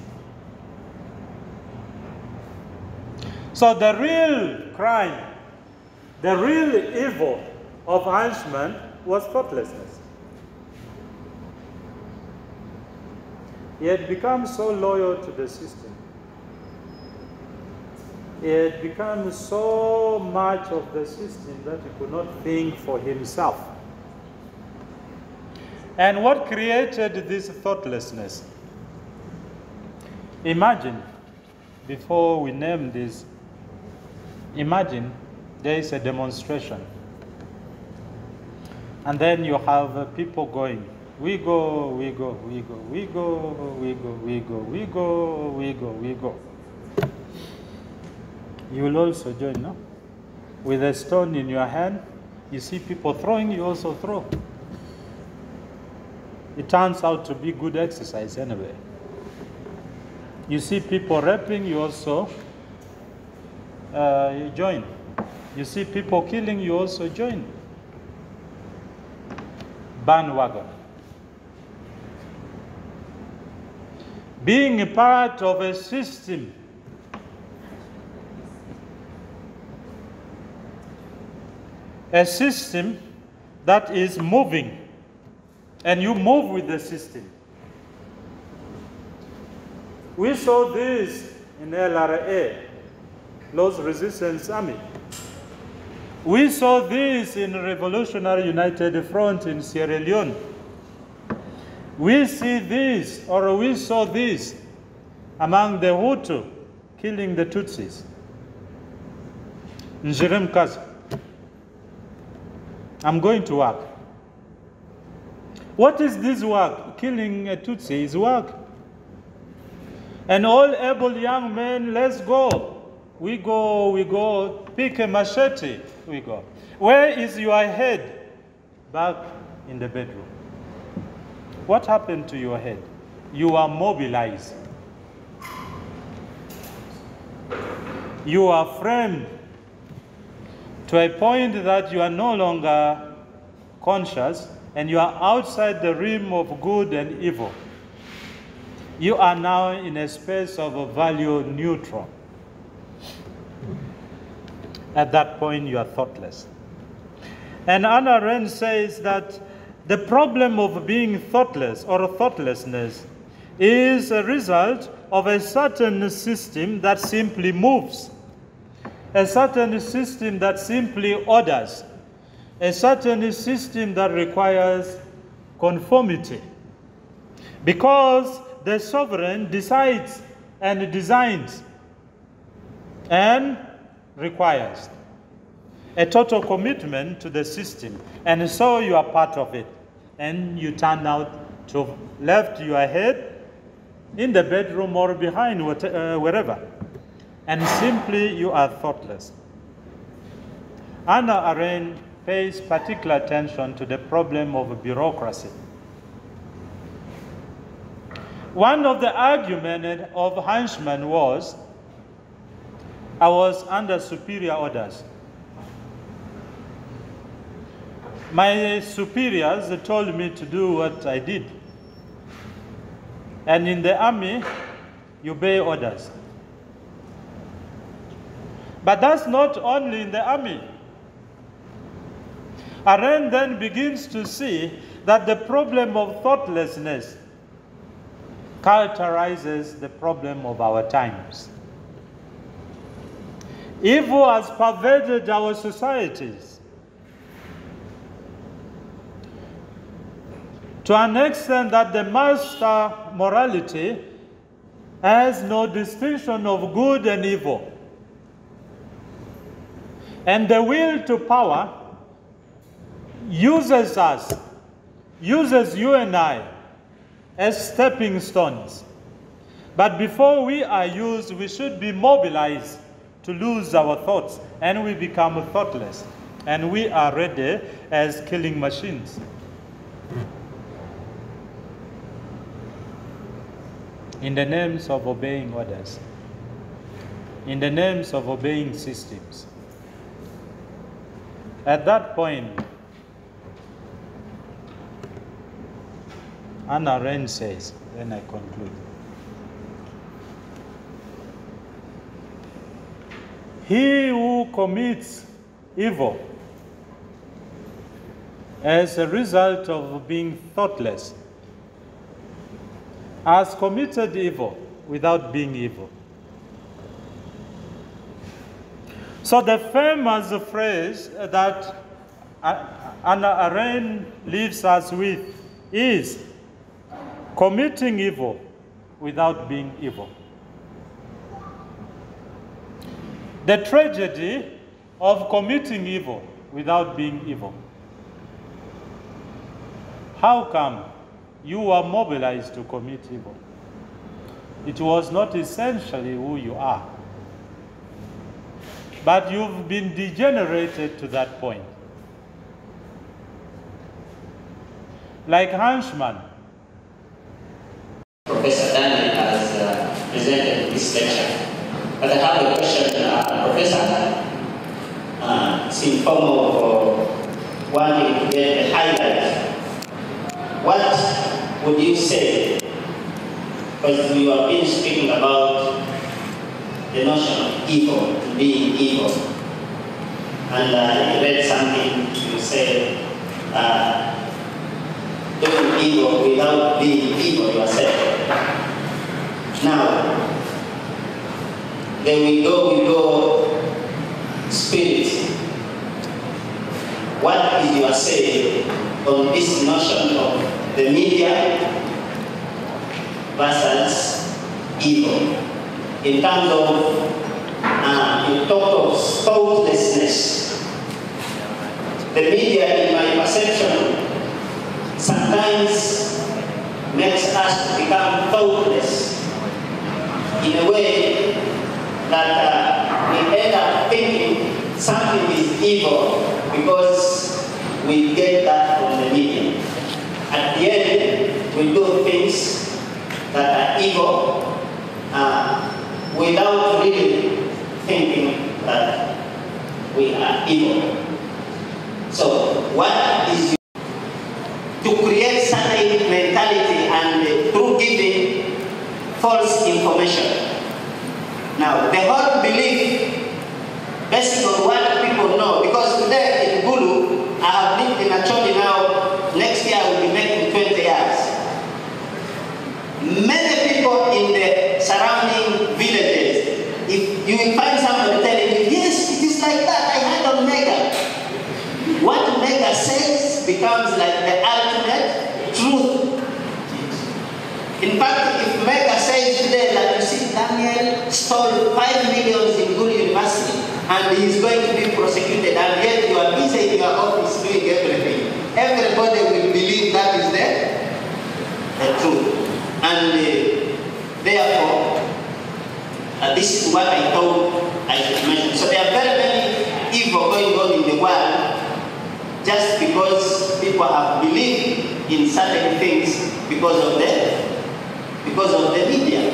So the real crime, the real evil of Eichmann was thoughtlessness. He had become so loyal to the system. He had become so much of the system that he could not think for himself. And what created this thoughtlessness? Imagine, before we name this, imagine there is a demonstration. And then you have uh, people going. We go, we go, we go, we go, we go, we go, we go, we go, we go. You will also join, no? With a stone in your hand, you see people throwing, you also throw. It turns out to be good exercise anyway. You see people rapping, you also uh, you join. You see people killing, you also join. Bandwagon. Being a part of a system a system that is moving and you move with the system. We saw this in LRA, Lord's Resistance Army. We saw this in Revolutionary United Front in Sierra Leone. We see this, or we saw this among the Hutu killing the Tutsis. Njirem Kaza. I'm going to work. What is this work? Killing a Tutsi is work. And all able young men, let's go. We go, we go, pick a machete, we go. Where is your head? Back in the bedroom. What happened to your head? You are mobilized. You are framed to a point that you are no longer conscious and you are outside the realm of good and evil. You are now in a space of value neutral. At that point, you are thoughtless. And Anna Arendt says that the problem of being thoughtless or thoughtlessness is a result of a certain system that simply moves, a certain system that simply orders, a certain system that requires conformity. Because the sovereign decides and designs and requires a total commitment to the system. And so you are part of it. And you turn out to left your head in the bedroom or behind what, uh, wherever. And simply you are thoughtless. Anna Arendt pays particular attention to the problem of bureaucracy. One of the arguments of Eichmann was, I was under superior orders. My superiors told me to do what I did. And in the army, you obey orders. But that's not only in the army. Arendt then begins to see that the problem of thoughtlessness characterizes the problem of our times. Evil has pervaded our societies to an extent that the master morality has no distinction of good and evil. And the will to power uses us, uses you and I as stepping stones. But before we are used, we should be mobilized to lose our thoughts and we become thoughtless. and we are ready as killing machines. In the names of obeying orders, in the names of obeying systems. At that point, Anna Arendt says, then I conclude. He who commits evil as a result of being thoughtless has committed evil without being evil. So the famous phrase that Anna Arendt leaves us with is committing evil without being evil. The tragedy of committing evil without being evil. How come you were mobilized to commit evil? It was not essentially who you are. But you've been degenerated to that point. Like Eichmann. Professor Daniel has uh, presented this lecture. But I have a question, uh, Professor. Uh, it's informal for wanting to get the highlight. What would you say? Because we have been speaking about the notion of evil, being evil. And uh, I read something you said, uh, doing evil without being evil yourself. Now, then we go, we go, spirit. What is your say on this notion of the media versus evil? In terms of, talk of thoughtlessness. The media, in my perception, sometimes makes us become thoughtless in a way that uh, we end up thinking something is evil because we get that from the media. At the end, we do things that are evil uh, without really thinking that we are evil. So, what is to create certain mentality and uh, through giving false information. Now, the whole belief, based on what people know, because today in Gulu, I have lived in Acholi now, next year I will be making 20 years. Many people in the surrounding villages, if you will find somebody telling you, yes, it is like that, I had on Mega. What Mega says becomes like the ultimate truth. In fact, if Mega says today that you see Daniel stole five millions in Gulu University and he's going to be prosecuted and yet you are busy in your office doing everything, everybody will believe that is the, the truth. And uh, therefore, uh, this is what I told I should mention. So there are very many evil going on in the world just because people have believed in certain things because of the because of the media.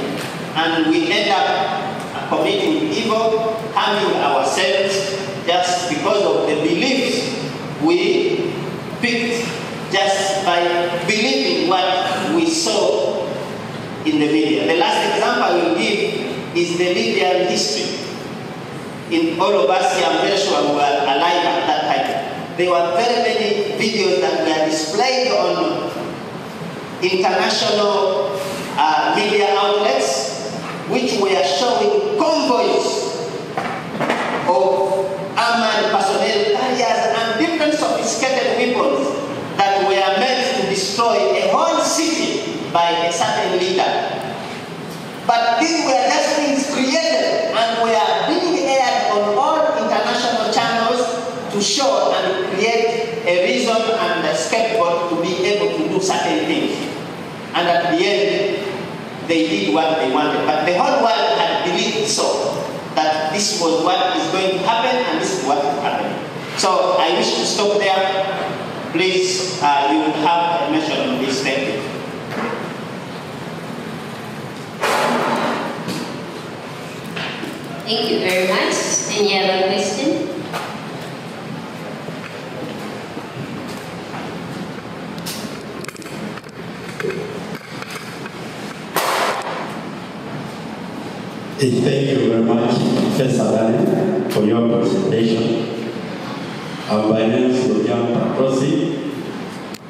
And we end up committing evil, harming ourselves just because of the beliefs we picked just by believing what we saw in the media. The last example I will give is the Libyan history. In all of us here, I'm very sure we were alive at that time. There were very many videos that were displayed on international uh, media outlets which were showing convoys of armored personnel carriers and different sophisticated weapons that were meant to destroy a whole city by a certain leader. But these were just things created and were being aired on all international channels to show and create a reason and a scapegoat to be able to do certain things. And at the end, they did what they wanted. But the whole world so, that this was what is going to happen and this is what is happening. So I wish to stop there. Please, uh, you will have a mention on this. Thank you. Thank you very much. Any other question? Hey, thank you very much, Professor Daniel, for your presentation. My name is William Patrosi.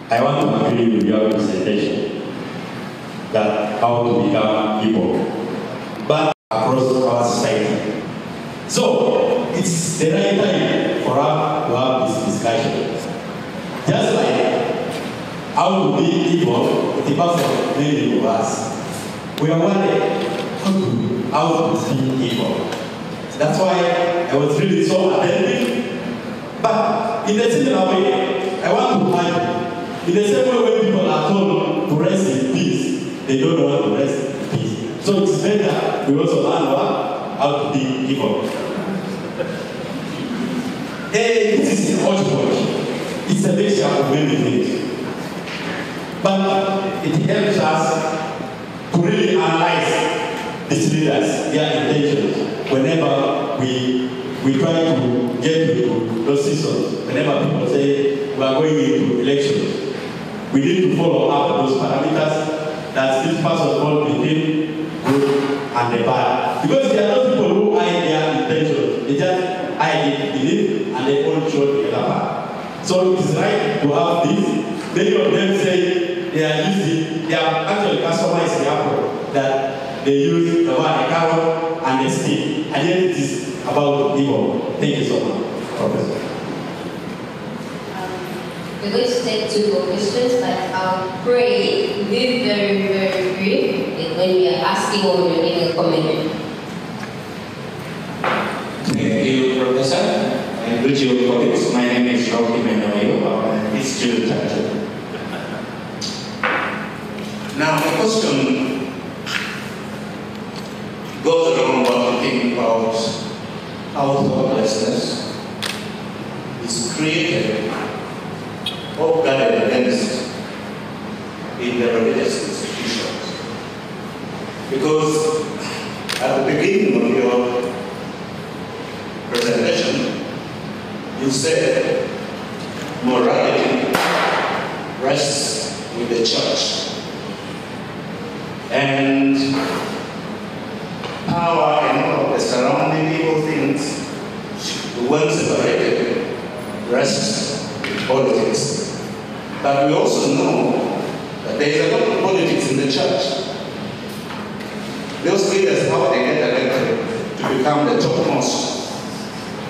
I want to agree with your presentation that how to become people, but across our society. So, it's the right time for us to have this discussion. Just like how to be people, depends many of us. We are worried how to how to be evil. That's why I was really so attentive. But in the similar way, I want to add, in the same way when people are told to rest in peace, they don't know how to rest in peace. So it's better we also learn what? how to be evil. Hey, this is a hodgepodge. It's a mixture of many things. But it helps us to really analyze leaders, their intentions, whenever we we try to get into those seasons, whenever people say we are going into elections, we need to follow up those parameters that this person called between good and the bad. Because there are those people who hide their intentions. They just hide it, believe, and they all show the other part. So it is right to have this. Many of them say they are using, they are actually customized the approach that they use the word coward and the stick. And yet it is about evil. Thank you so much, Professor. Um, we're going to take two more questions, but I'll pray be very, very brief when we are asking or you're making a comment. Thank you, Professor. And good your colleagues. My name is Rocky Menoyo. I'm a history teacher. Now, the question goes around we think about how thoughtlessness is created or guarded against in the religious institutions. Because at the beginning of your presentation, you said morality rests with the church. And power and all of the surrounding evil things, when separated, rests with politics. But we also know that there is a lot of politics in the church. Those leaders, how they get elected to become the topmost,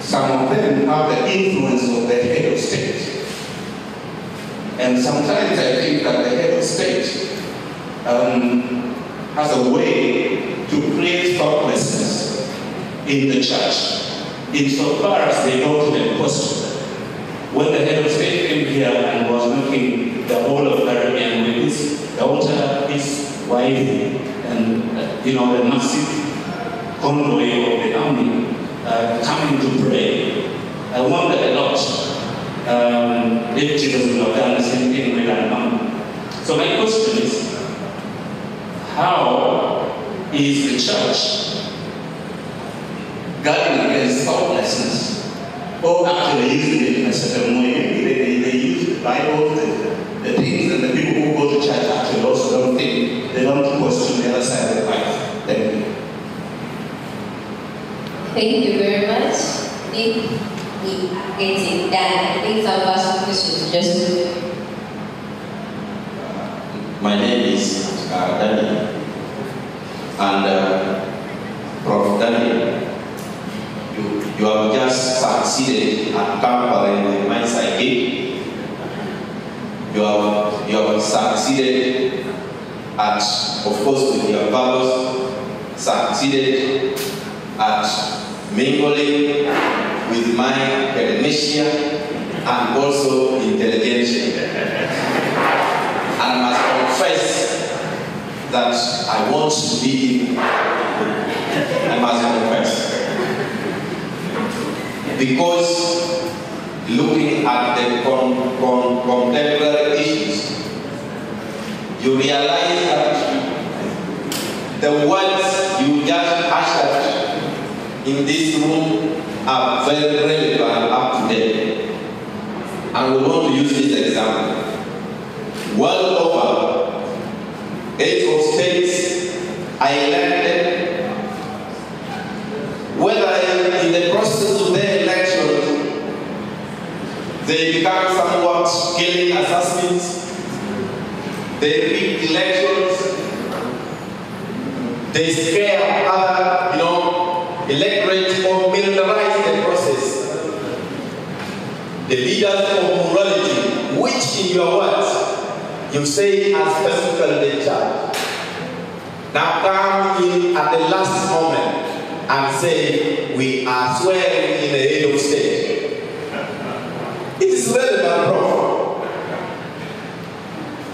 some of them have the influence of the head of state. And sometimes I think that the head of state um, has a way create thoughtlessness in the church, insofar as they go to the question. When the head of state came here and was looking the whole of Caribbean with his daughter, his wife, and uh, you know the massive convoy of the army uh, coming to pray, I wonder a lot um, if Jesus would have done the same thing with our mom. So my question is, how is the church guarding against thoughtlessness? Or actually using it in a certain way? Maybe they, they, they use the Bible, the, the things, and the people who go to church actually also don't think, they don't question the other side of life. Thank you. Thank you very much. I think we are getting done. I think some of us questions just My name is uh, Daniel. And uh, Prof. Daniel, you, you have just succeeded at Kampala in the mines. You have, you have succeeded at, of course, with your values, succeeded at mingling with my academia and also intelligentsia. And I must confess that I want to be in, I must confess. Because looking at the con- con- contemporary issues, you realize that the words you just ushered in this room are very relevant up to date. And we want to use this example. Well over, eight of states are elected, whether in the process of their election they become somewhat killing assassins, they rig elections, they scare other, you know, electorate or militarize the process. The leaders of morality, which in your words you say are specifically charged, now come in at the last moment and say we are swearing in the head of state. It is relevant, Prof.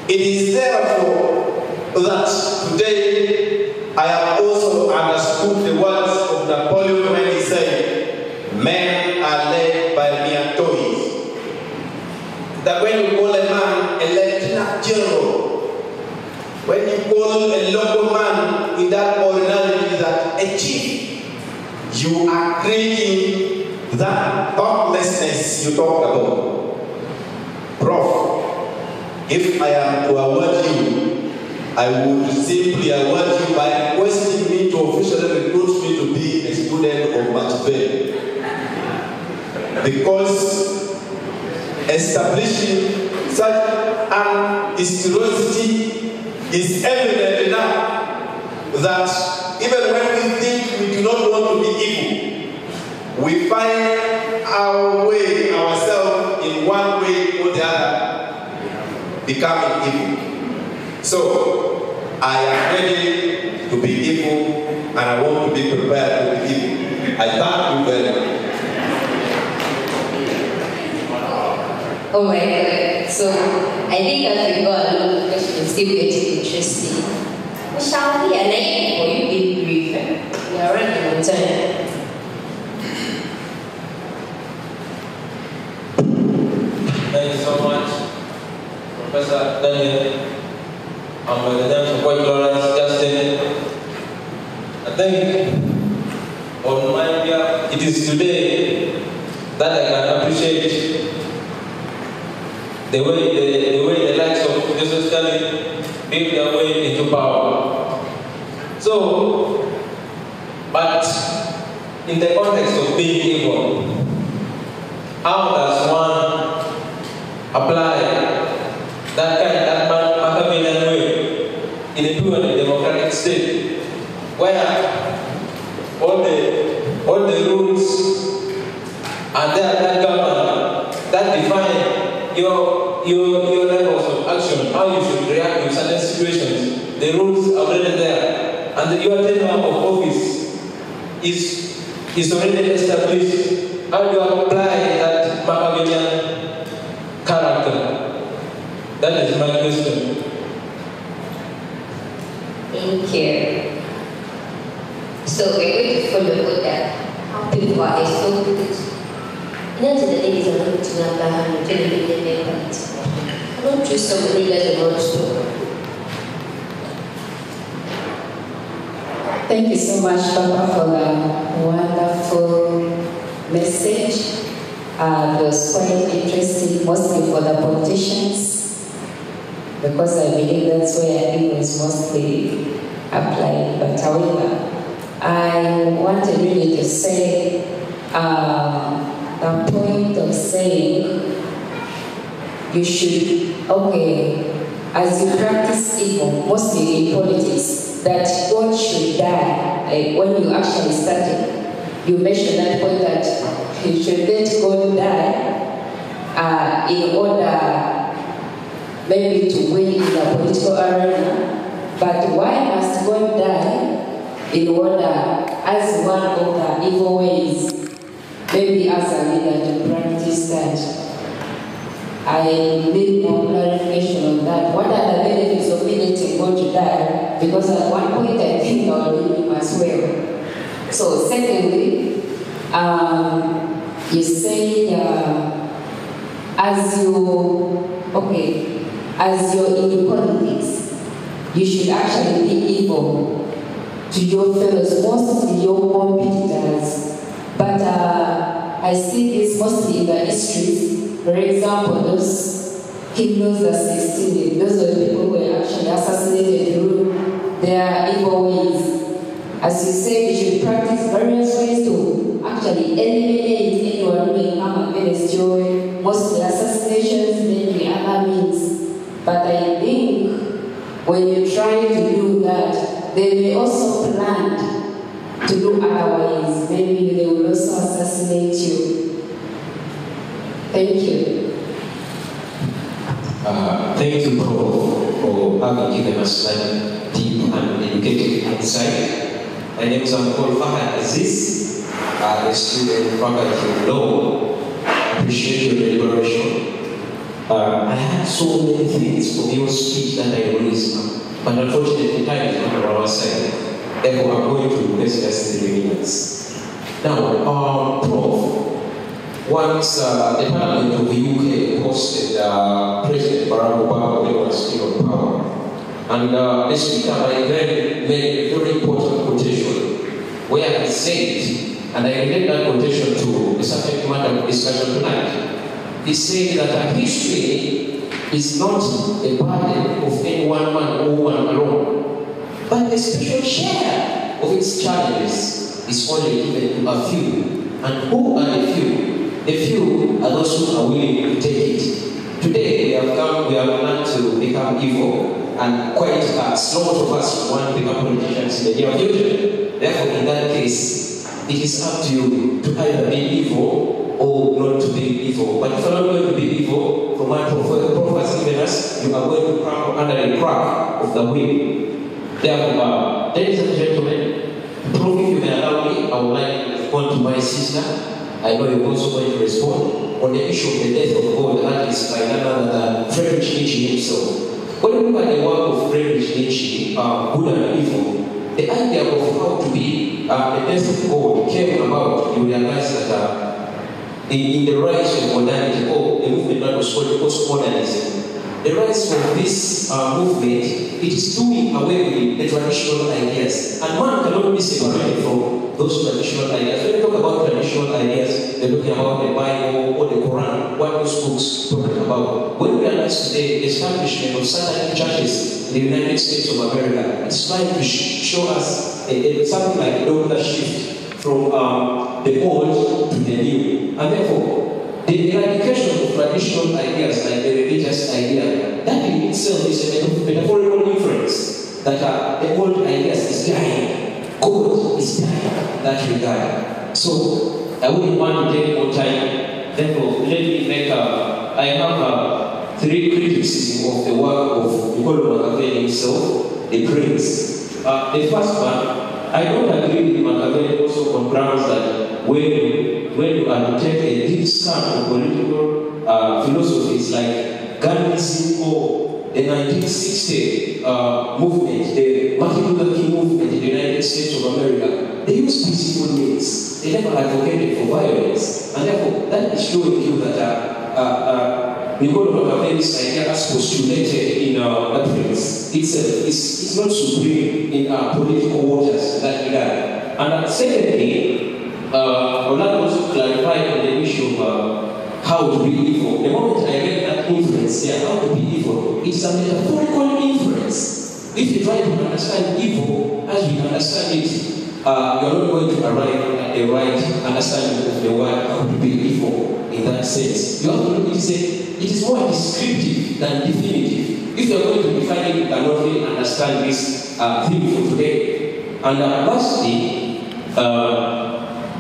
It is therefore that today I have also understood the words of Napoleon general, when you call a local man in that ordinarily that a chief, you are creating that thoughtlessness you talked about. Prof, if I am to award you, I would simply award you by requesting me to officially recruit me to be a student of Machiavelli. Because establishing such an historicity is evident enough that even when we think we do not want to be evil, we find our way, ourselves, in one way or the other, becoming evil. So, I am ready to be evil and I want to be prepared to be evil. I thank you very much. Oh god. So I think as we go along, the questions still getting interesting. Shall we enable or you be brief? We are running on time. Thank you so much, Professor Daniel. And by the name of White Lawrence Justin, I think on my behalf, it is today that I can appreciate the way the, the way the likes of Joseph Stalin made their way into power. So, but in the context of being evil, how does one apply that kind that Ma- Machiavellian way in a purely democratic state where all the all the rules are there that govern that define your your your levels of action, how you should react in certain situations. The rules are already there, and your tenure of office is is already established. How do you apply that Machiavellian character? That is my question. Thank you. So we're going to follow that how people are so good. Thank you so much, Papa, for the wonderful message. Uh, it was quite interesting, mostly for the politicians, because I believe that's where it was mostly applied. But however, I wanted really to say uh, the point of saying you should, okay, as you practice evil, mostly in politics, that God should die. Like when you actually started, you mentioned that point that you should let God die uh, in order maybe to win in the political arena. But why must God die in order, as one of the evil ways, maybe as a leader to practice that? I need more clarification on that. What are the benefits of me letting God to die? Because at one point I think I will leave him as well. So secondly, um, you say uh, as you, okay, as you're in politics, you should actually be evil to your fellows, mostly your competitors. But uh, I see this mostly in the histories. For example, those Hebrews are 16, those are the people who were actually assassinated through their evil ways. As you said, you should practice various ways to actually eliminate anyone who may come against you, mostly assassinations, maybe other means. But I think when you try to do that, they may also plan to do otherwise. Maybe they will also assassinate you. Thank you. Uh, thank you, Prof, for having given us that deep and educated insight. My name is Ankol Fahad Aziz, uh, a student faculty of law. I appreciate your deliberation. Uh, I had so many things from your speech that I raised, but unfortunately time is not on our side. Therefore, I'm going to request just three minutes. Now, um, Prof, once uh, the Parliament of the UK hosted uh, President Barack Obama when he was still on power, and uh, the speaker by then made a very important quotation where he said, and I relate that quotation to the subject matter of discussion tonight. He said that history is not a burden of any one man or woman alone, but the special share of its challenges is only given to a few. And who are the few? The few are those who are willing to take it. Today we have come, we have learned to become evil, and quite a lot of us want to become politicians in the near future. Therefore, in that case, it is up to you to either be evil or not to be evil. But if you're not going to be evil, from what Prophet Prophet has given us, you are going to crumble under the crack of the whip. Therefore, ladies and gentlemen, if you may allow me, I would like to respond to my sister. I know you're also going to respond on the issue of the death of God, that is by none other than Friedrich Nietzsche himself. When you look at the work of Friedrich Nietzsche, uh, good and evil, the idea of how to be uh, the death of God came about, you realize that uh, in, in the rise of modernity, or the movement that was called postmodernism, the rise of this uh, movement, it is doing away with the traditional ideas. And one cannot be separated from those traditional ideas. When we talk about traditional ideas, they're talking about the Bible or the Quran, what those books talking about. When we realize the establishment of certain churches in the United States of America, it's trying to sh- show us a, a, something like a shift from um, the old to the new. And therefore, the eradication of traditional ideas like the religious idea, that in itself is a metaphorical inference that uh, the old ideas is dying, God is dying in that regard. So I wouldn't want to take more time. Therefore, let me make a, I have a, three criticism of the work of Niccolo Machiavelli himself, the prince. Uh, the first one, I don't agree with Machiavelli also on grounds that when when you undertake a deep scan of political uh, philosophies like Gandhism or the 1960 uh, movement, the Martin Luther King movement in the United States of America, they use peaceful means. They never advocated for violence. And therefore, that is showing you that uh, uh, uh, Niccolo Machiavelli's idea as postulated in uh, phrase itself is, not supreme in our political waters in that regard. And uh, secondly, uh, I would like to clarify on the issue of uh, how to be evil. The moment I read that inference there, how to be evil, it is a metaphorical inference. If you try to understand evil as we understand it, uh, you're not going to arrive at the right understanding of the word how to be evil in that sense. You have to look, it is, a, it is more descriptive than definitive. If you're going to define it, you cannot really understand this uh, theme for today. And uh, lastly, uh,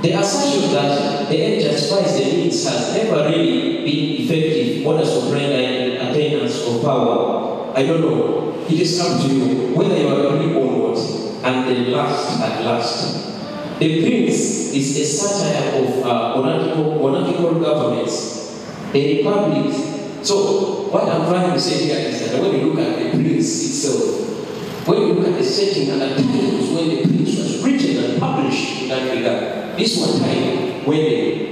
the assertion that the end justifies the means has never really been effective orders of rendering attainance of power. I don't know. It is up to you whether you agree or not. And the last at last. The prince is a satire of uh, monarchical, monarchical governments. A republic. So, what I'm trying to say here is that when you look at the prince itself, when you look at the setting and the times when the prince was written and published in that regard, this was time when the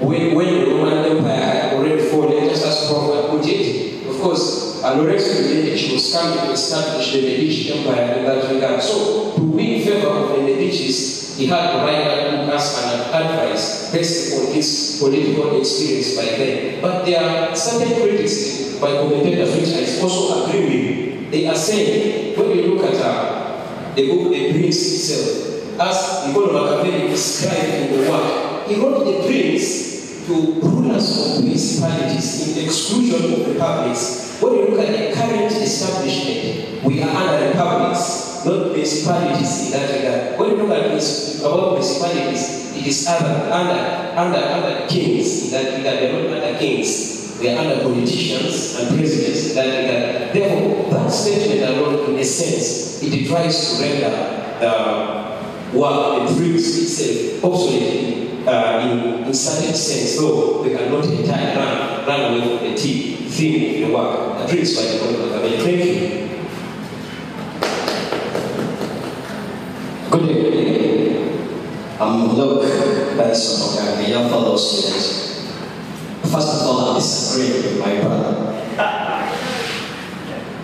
when, when the Roman Empire already fallen, just as Prophet put it, Of course, Lorenzo de Medici was coming to establish the Medici Empire in that regard. So, to win favor of the Medicis, he had to write that book as an advice based on his political experience by then. But there are certain critics by commentators which I also agree with. They are saying, when you look at uh, the book, The Prince itself, as Niccolo Machiavelli described in the work, he wrote the prince to rulers of municipalities in exclusion of republics. When you look at the current establishment, we are under republics, not municipalities in that regard. When you look at this, about municipalities, it is under, under, under, under kings in that regard. They are not under kings. We are under politicians and presidents in that regard. Therefore, that statement alone, in a sense, it tries to render the work, the prince itself, obsolete uh, in, in certain sense, though we cannot entirely run, run away from the tea, theme of the work. The prince by the. Thank you. Good evening. I'm Luke Benson, okay, a young fellow student. First of all, I disagree with my brother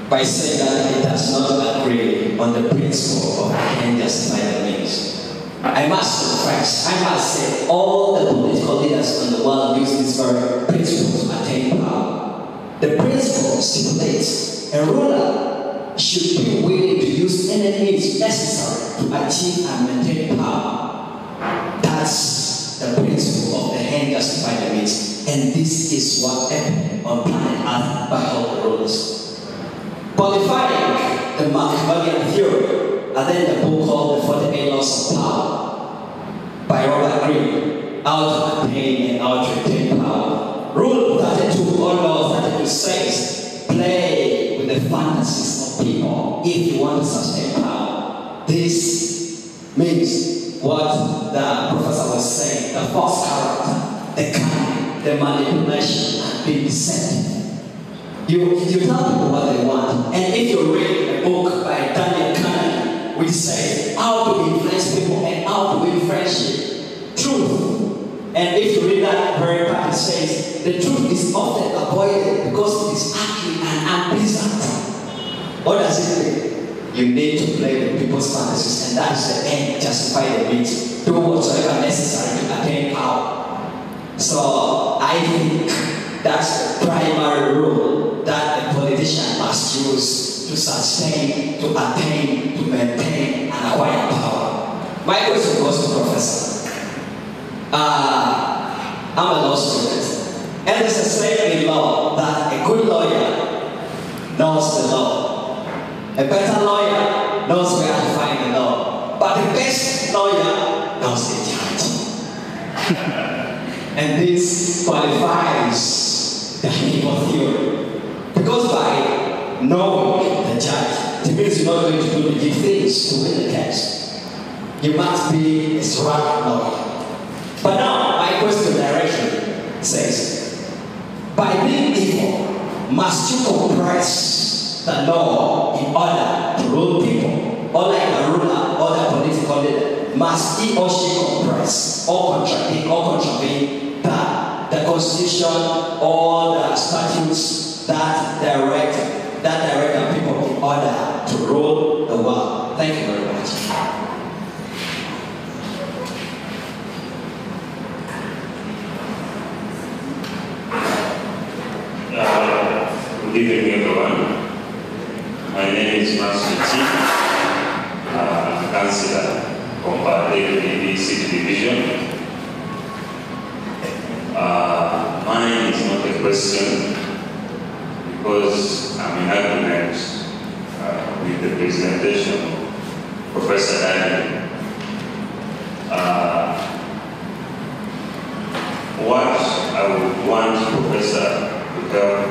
by saying that he does not agree on the principle of end justify the means. I must confess, I must say, all the political leaders in the world use this very principle to attain power. The principle stipulates a ruler should be willing to use any means necessary to achieve and maintain power. That's the principle of the end justify the means. And this is what happened on planet Earth by all the rulers. Qualifying the Machiavellian theory, and then the book called The 48 Laws of Power by Robert Greene, How to Attain and How to Power. Rule 32 or Law 32 says, play with the fantasies of people if you want to sustain power. This means what the professor was saying, the false character, the cunning, the manipulation, being deceptive. You, you tell people what they want. And if you read a book by Daniel Kahneman, which says how to influence people and how to win friendship, truth. And if you read that very part, it says the truth is often avoided because it is ugly and unpleasant. What does it mean? You need to play with people's fantasies, and that is the end. Justify the means. Do whatsoever necessary to attain power. So I think that's the primary rule that a politician must use to sustain, to attain, to maintain, and acquire power. My question goes to Professor. Uh, I'm a law student, and there's a saying in law that a good lawyer knows the law. A better lawyer knows where to find the law. But the best lawyer knows the judge. and this qualifies the evil theory. Because by knowing the judge, it means you're not going to do the big things to win the case. You must be a smart lawyer. But now, my question direction says, by being evil, must you compress the law in order to rule people? Or like a ruler or the political leader, must he or she compress or contradict or contravene the, the constitution or the statutes that direct that direct the people in order to rule the world? Thank you very much. Uh, good evening, everyone. My name is Master T, uh, Councillor from Badegri City Division. Uh, mine is not a question because I'm in agreement uh, with the presentation of Professor Daniel. Uh, what I would want Professor to help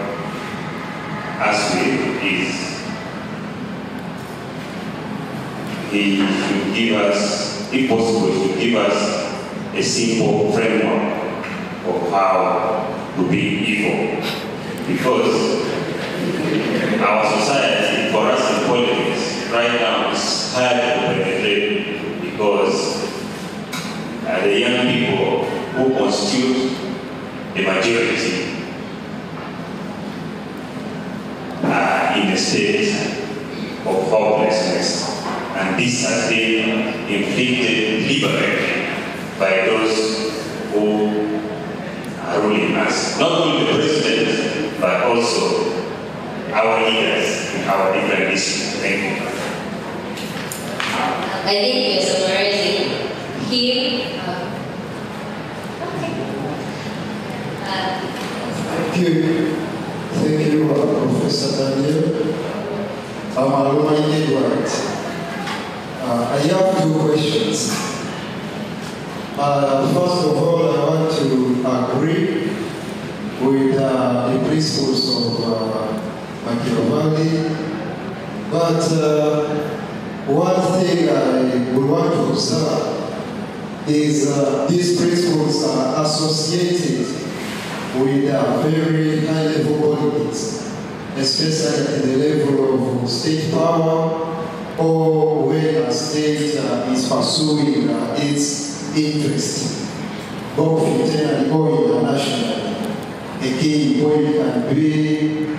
us with is he should give us, if possible, should give us a simple framework of how to be evil. Because our society, for us in politics, right now is hard to penetrate because uh, the young people who constitute the majority are in a state of hopelessness. And this has been inflicted deliberately by those who are ruling us. Not only the president, but also our leaders in our different districts. Thank you. I think you're summarizing him. Um, uh, Thank you. Thank you, uh, Professor Daniel. I'm Alumni Edward. Uh, I have two questions. Uh, first of all, I want to agree with uh, the principles of Machiavelli, but uh, one thing I would want to observe is uh, these principles are associated with uh, very high level politics, especially at the level of state power or when a state uh, is pursuing uh, its interest, both internally or internationally. A key point can be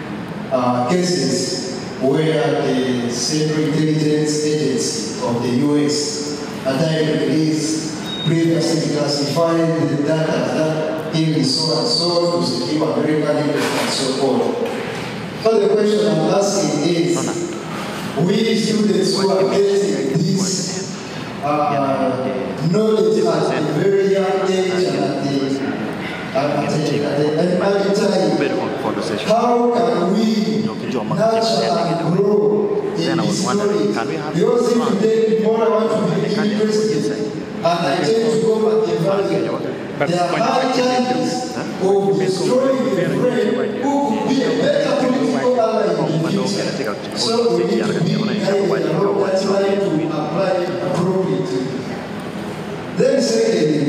uh, cases where the Central Intelligence Agency of the US at time released previously classified the data that in so and so to secure American interest and so on. So the question I'm asking is, we students who are getting this uh, knowledge at a very young age and at the, at the, at the, at the early time, how can we nurture and grow in this knowledge? Because if today I want to be interested and I tend to go at the value, there are high chances of destroying the brain who could be a better political ally in the future. So we need to be guided along that line to apply appropriately. Then secondly,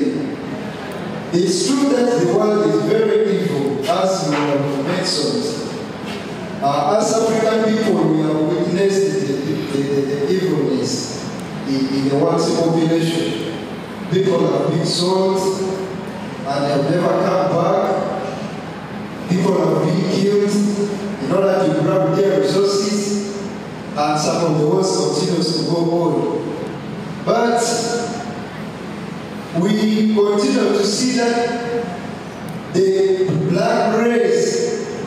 it's true that the world is very evil, as you have Uh, as African people, we have witnessed the, the, the, the evilness in, in the world's population. People have been sold and they have never come back. People have been killed in order to grab their resources, and some of the wars continues to go on. But we continue to see that the black race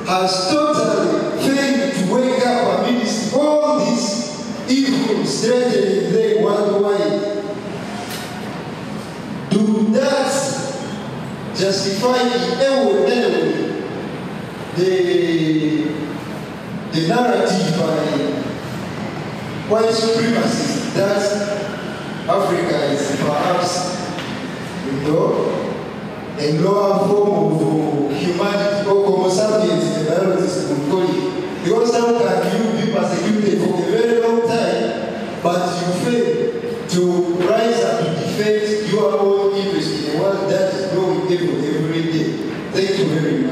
has totally failed to wake up amidst all these evils threatening them worldwide. Do that justify way the, the narrative by white supremacists that Africa is perhaps, you know, a lower form of humanity or Homo sapiens, the would call it. Can you be persecuted for a very long time, but you fail to rise up to defend your own interest in a world that is growing evil every day? Thank you very much.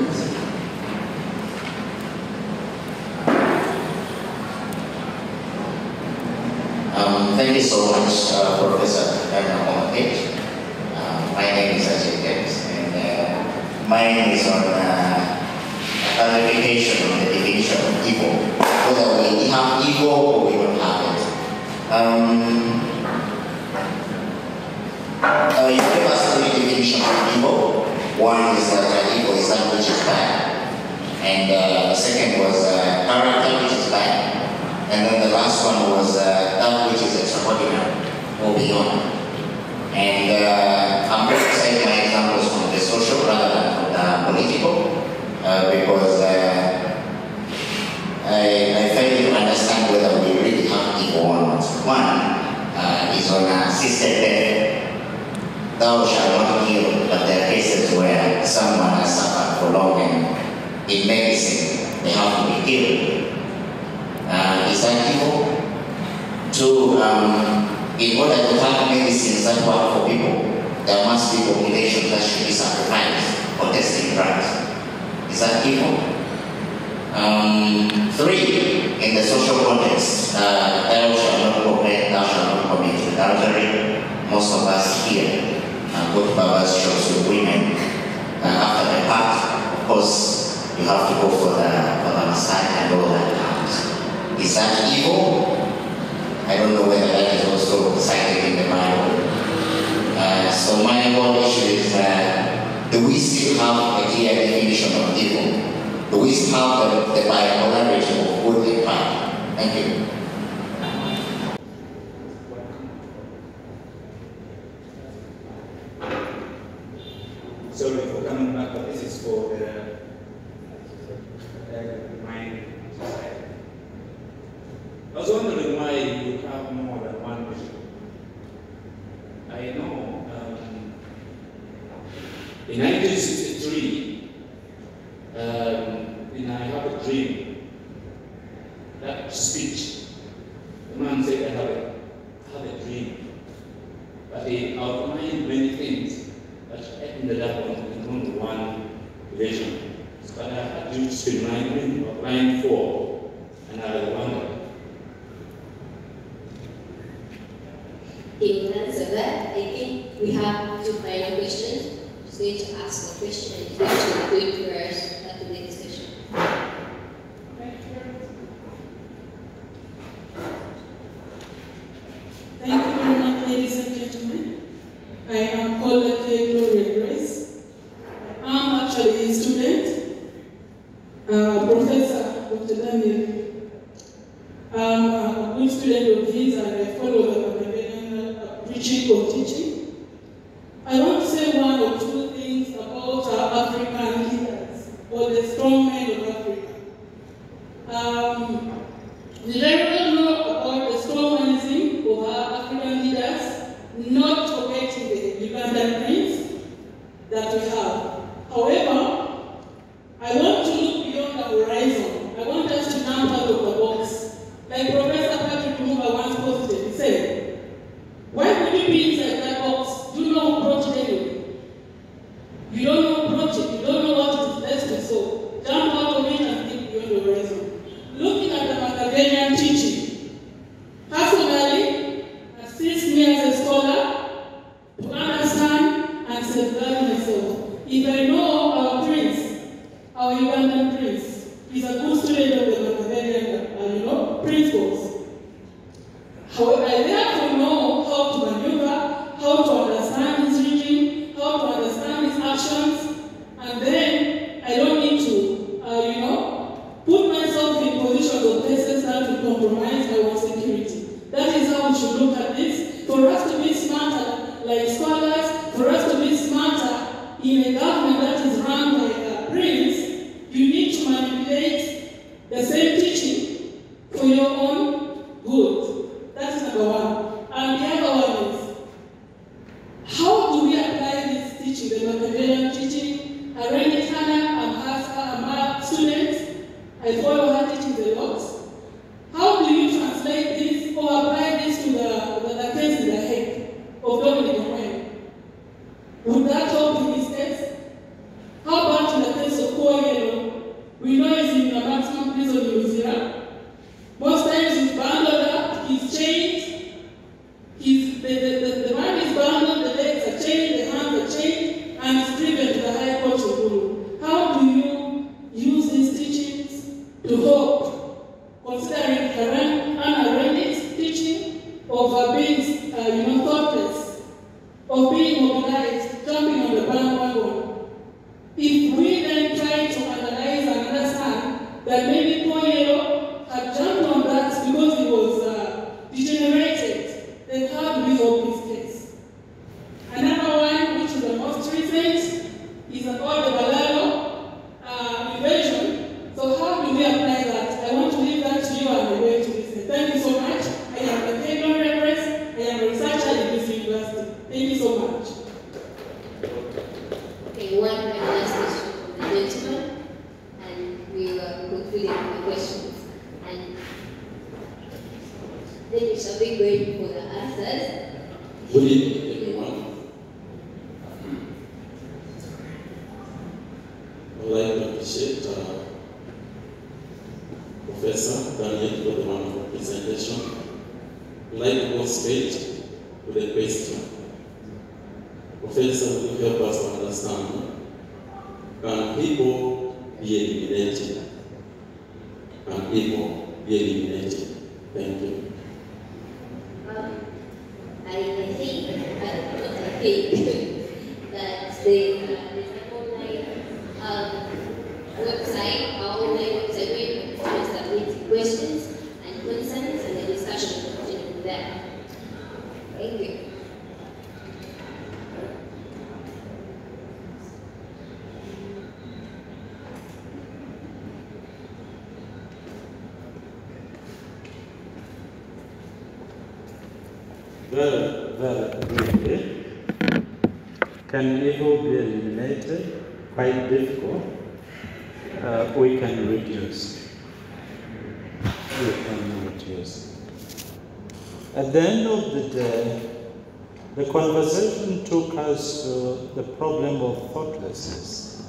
Can evil be eliminated? Quite difficult. Uh, we can reduce. We can reduce. At the end of the day, the conversation took us to the problem of thoughtlessness.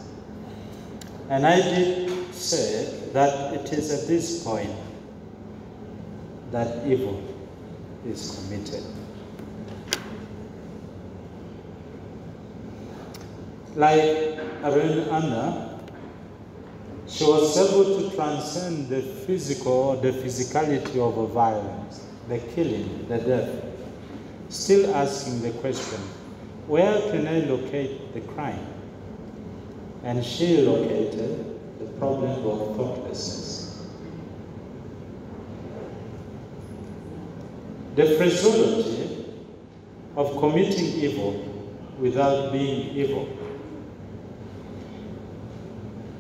And I did say that it is at this point that evil is committed. Like Arendt Anna, she was able to transcend the physical, the physicality of a violence, the killing, the death, still asking the question, where can I locate the crime? And she located the problem of thoughtlessness. The fragility of committing evil without being evil.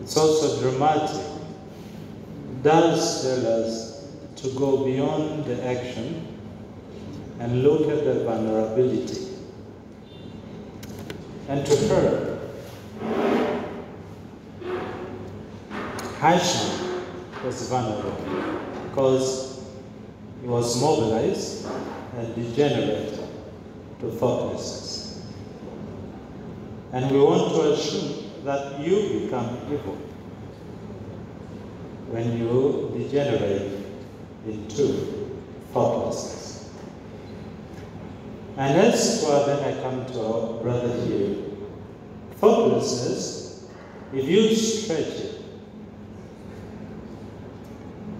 It's also dramatic. Does tell us to go beyond the action and look at the vulnerability. And to her, Hashim was vulnerable because he was mobilized and degenerated to thoughtlessness. And we want to assume that you become evil when you degenerate into thoughtlessness. And as far then I come to our brother here. Thoughtlessness, if you stretch it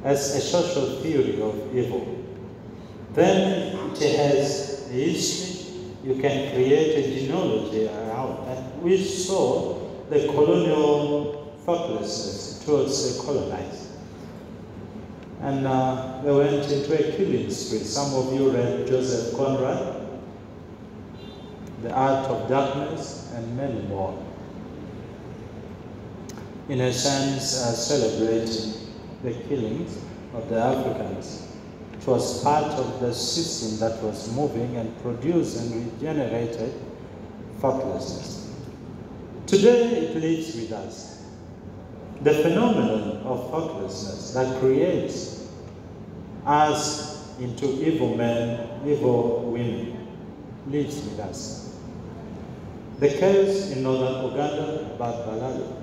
as a social theory of evil, then it has a history, you can create a genealogy around. that. we saw the colonial thoughtlessness towards the colonized. And uh, they went into a killing spree. Some of you read Joseph Conrad, The Heart of Darkness, and many more. In a sense, uh, celebrating the killings of the Africans. It was part of the system that was moving and produced and regenerated thoughtlessness. Today it lives with us. The phenomenon of thoughtlessness that creates us into evil men, evil women, lives with us. The case in northern Uganda about Balalo.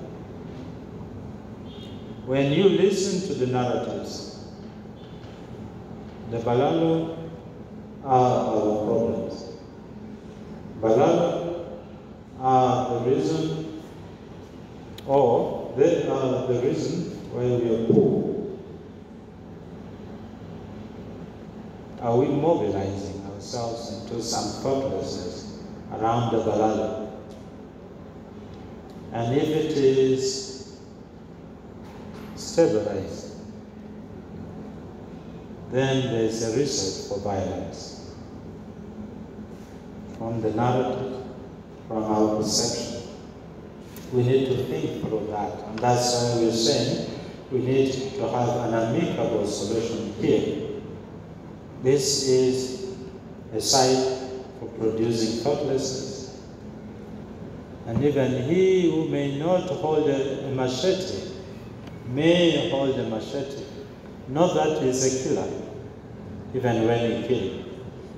When you listen to the narratives, the Balalo are our problems. Balalo are the reason, or they are uh, the reason why we are poor. Are we mobilizing ourselves into some thoughtlessness around the Balalo? And if it is stabilized, then there is a reason for violence. From the narrative, from our perception. We need to think through that. And that's why we're saying we need to have an amicable solution here. This is a site for producing thoughtlessness. And even he who may not hold a, machete may hold a machete. Not that he's a killer, even when he killed,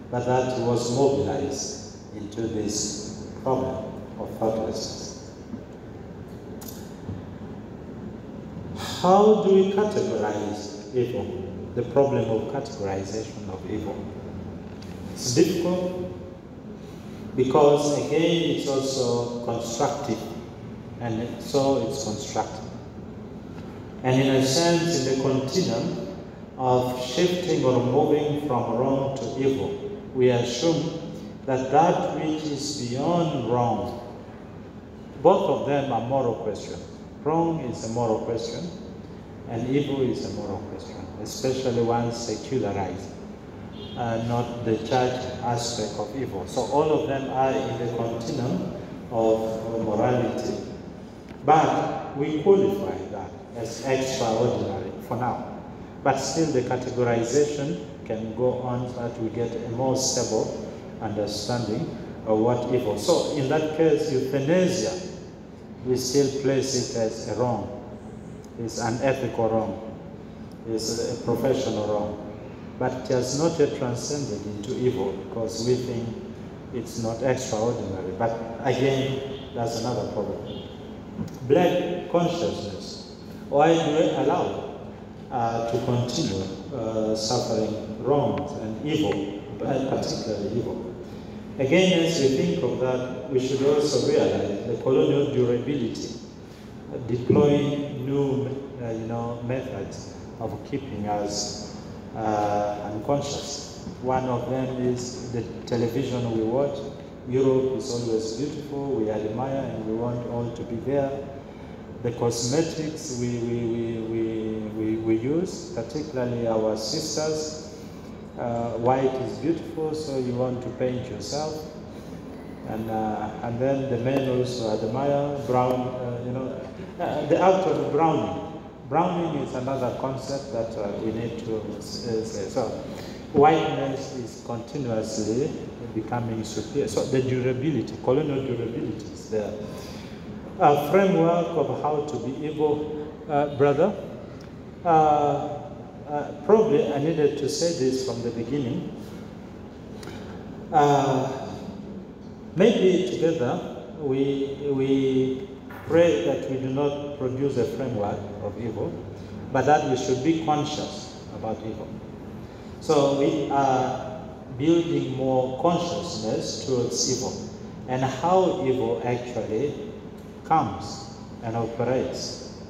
but that he was mobilized into this Oh, oh, problem of thoughtlessness. How do we categorize evil? The problem of categorization of evil. It's difficult because again it's also constructive and so it's constructive. And in a sense, in the continuum, of shifting or moving from wrong to evil, we assume that that which is beyond wrong, both of them are moral questions. Wrong is a moral question, and evil is a moral question, especially one secularized, uh, not the church aspect of evil. So all of them are in the continuum of morality. But we qualify that as extraordinary for now. But still the categorization can go on so that we get a more stable understanding of what evil. So in that case, euthanasia, we still place it as a wrong. It's an ethical wrong. It's a professional wrong. But it has not yet transcended into evil because we think it's not extraordinary. But again, that's another problem. Black consciousness. Why do we allow uh, to continue uh, suffering wrongs and evil, particularly evil? Again, as we think of that, we should also realize the colonial durability, uh, deploying new, uh, you know, methods of keeping us uh, unconscious. One of them is the television we watch. Europe is always beautiful, we admire and we want all to be there. The cosmetics we, we, we, we, we, we use, particularly our sisters, uh, white is beautiful, so you want to paint yourself. And, uh, and then the men also admire brown, uh, you know, uh, the act of browning. Browning is another concept that uh, we need to say. So whiteness is continuously becoming superior. So the durability, colonial durability is there. A framework of how to be evil, uh, brother. Uh, probably I needed to say this from the beginning. Uh, maybe together we, we pray that we do not produce a framework of evil, but that we should be conscious about evil. So we are building more consciousness towards evil and how evil actually comes and operates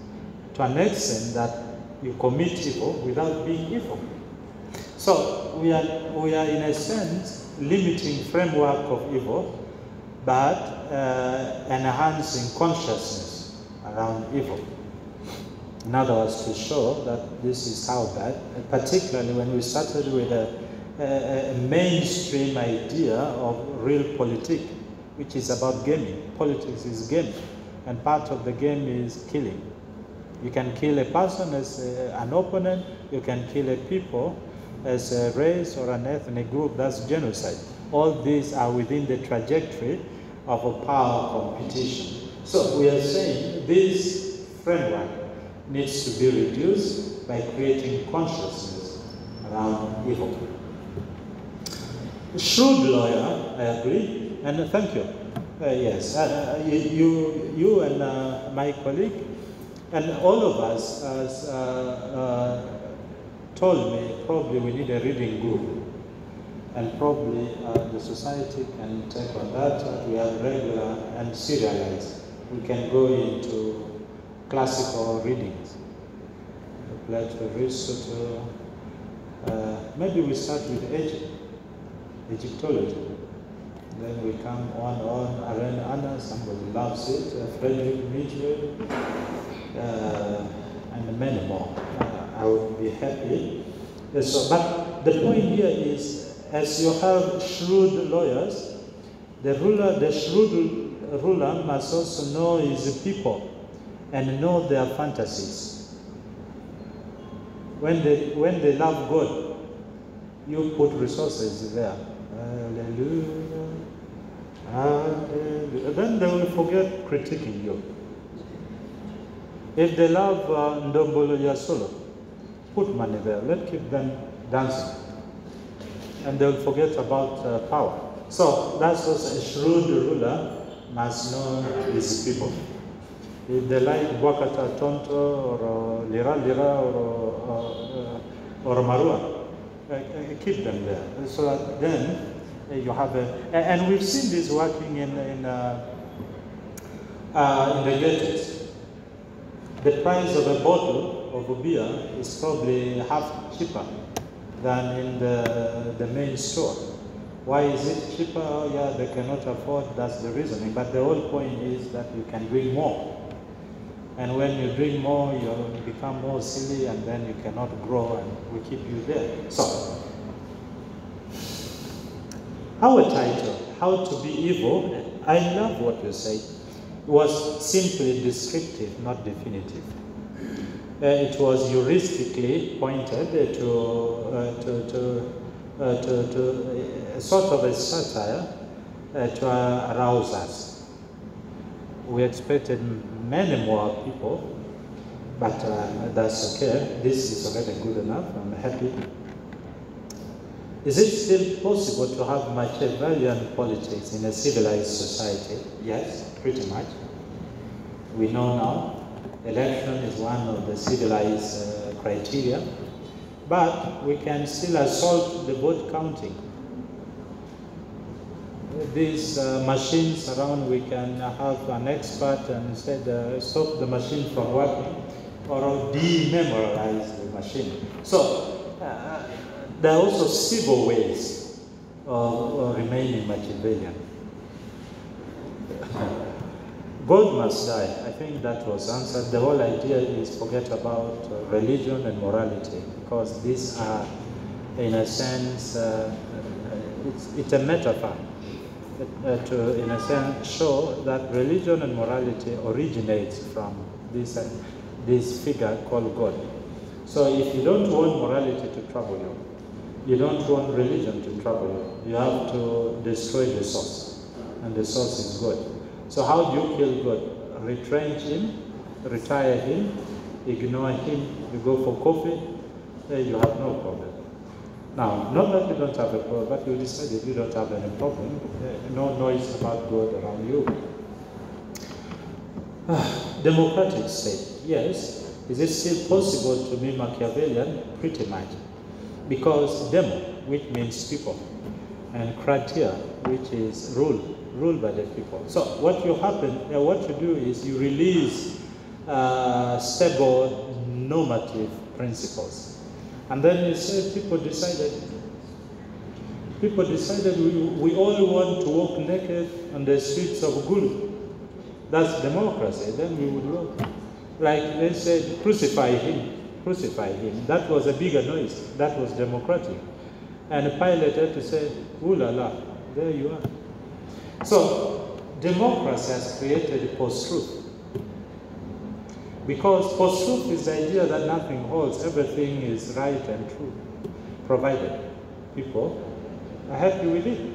to an extent that you commit evil without being evil. So we are, we are in a sense limiting framework of evil, but uh, enhancing consciousness around evil. In other words, to show that this is how bad, particularly when we started with a, a, a mainstream idea of real politics, which is about gaming. Politics is gaming, and part of the game is killing. You can kill a person as a, an opponent, you can kill a people as a race or an ethnic group, that's genocide. All these are within the trajectory of a power competition. So we are saying this framework needs to be reduced by creating consciousness around evil. Shrewd lawyer, I agree, and thank you. Uh, yes, uh, you, you and uh, my colleague and all of us has uh, uh, told me probably we need a reading group. And probably uh, the society can take on that. we have regular and serialized. We can go into classical readings. Plato, Aristotle. Uh, maybe we start with Egypt, Egyptology. Then we come on, on, Arendt Anna, somebody loves it, uh, Frederick uh, and many more. Uh, I would be happy. So, but the point here is, as you have shrewd lawyers, the ruler, the shrewd ruler must also know his people and know their fantasies. When they, when they love God, you put resources there. Hallelujah. Hallelujah. Then they will forget critiquing you. If they love uh, Ndombolo Yasolo, put money there. Let's keep them dancing. And they'll forget about uh, power. So that's what a shrewd ruler must know his people. If they like Wakata Tonto or uh, Lira Lira or, uh, or Marua, uh, keep them there. So that then you have a, and we've seen this working in, in, uh, uh, in the ghettos. The price of a bottle of beer is probably half cheaper than in the, the main store. Why is it cheaper? Oh, yeah, they cannot afford, that's the reasoning. But the whole point is that you can drink more. And when you drink more, you become more silly and then you cannot grow and we keep you there. So, our title, How to Be Evil, I love what you say, was simply descriptive, not definitive. Uh, it was heuristically pointed to, uh, to, to, uh, to, to sort of a satire uh, to arouse us. We expected many more people, but uh, that's okay. This is already good enough. I'm happy. Is it still possible to have much Machiavellian politics in a civilized society? Yes, pretty much. We know now election is one of the civilized uh, criteria, but we can still assault the vote counting. These uh, machines around, we can have an expert and say, uh, stop the machine from working or dememorialize the machine. So uh, there are also civil ways of, of remaining Machiavellian. God must die. I think that was answered. The whole idea is forget about uh, religion and morality because these are, in a sense, uh, it's, it's, a metaphor uh, to, in a sense, show that religion and morality originates from this, this figure called God. So if you don't want morality to trouble you, you don't want religion to trouble you, you have to destroy the source, and the source is God. So how do you kill God? Retrench him, retire him, ignore him, you go for coffee, then you have no problem. Now, not that you don't have a problem, but you decided you don't have any problem, eh, no noise about God around you. Democratic state, yes. Is it still possible to be Machiavellian? Pretty much. Because demo, which means people, and kratia, which is rule, ruled by the people. So what you happen, uh, what you do is you release uh, stable normative principles. And then you say people decided, people decided we, we all want to walk naked on the streets of Gulu. That's democracy. Then we would walk. Like they said, crucify him, crucify him. That was a bigger noise. That was democratic. And Pilate had to say, ooh la la, there you are. So, democracy has created post-truth. Because post-truth is the idea that nothing holds, everything is right and true, provided people are happy with it.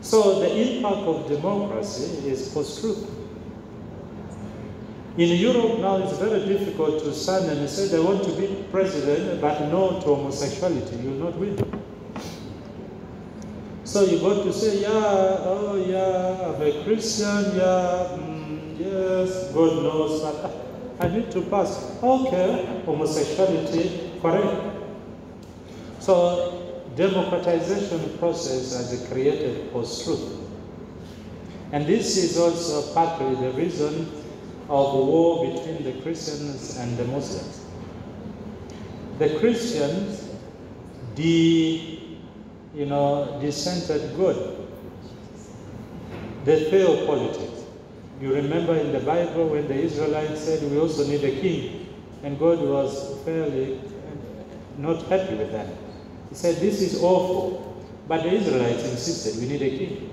So the impact of democracy is post-truth. In Europe now it's very difficult to stand and say they want to be president but no to homosexuality, you will not win. So you got to say, yeah, oh yeah, I'm a Christian, yeah, mm, yes, God knows, but I need to pass. Okay, homosexuality, correct. So democratization process has created post-truth. And this is also partly the reason of war between the Christians and the Muslims. The Christians, the you know, dissented good. The politics. You remember in the Bible when the Israelites said we also need a king, and God was fairly not happy with that. He said, This is awful. But the Israelites insisted we need a king.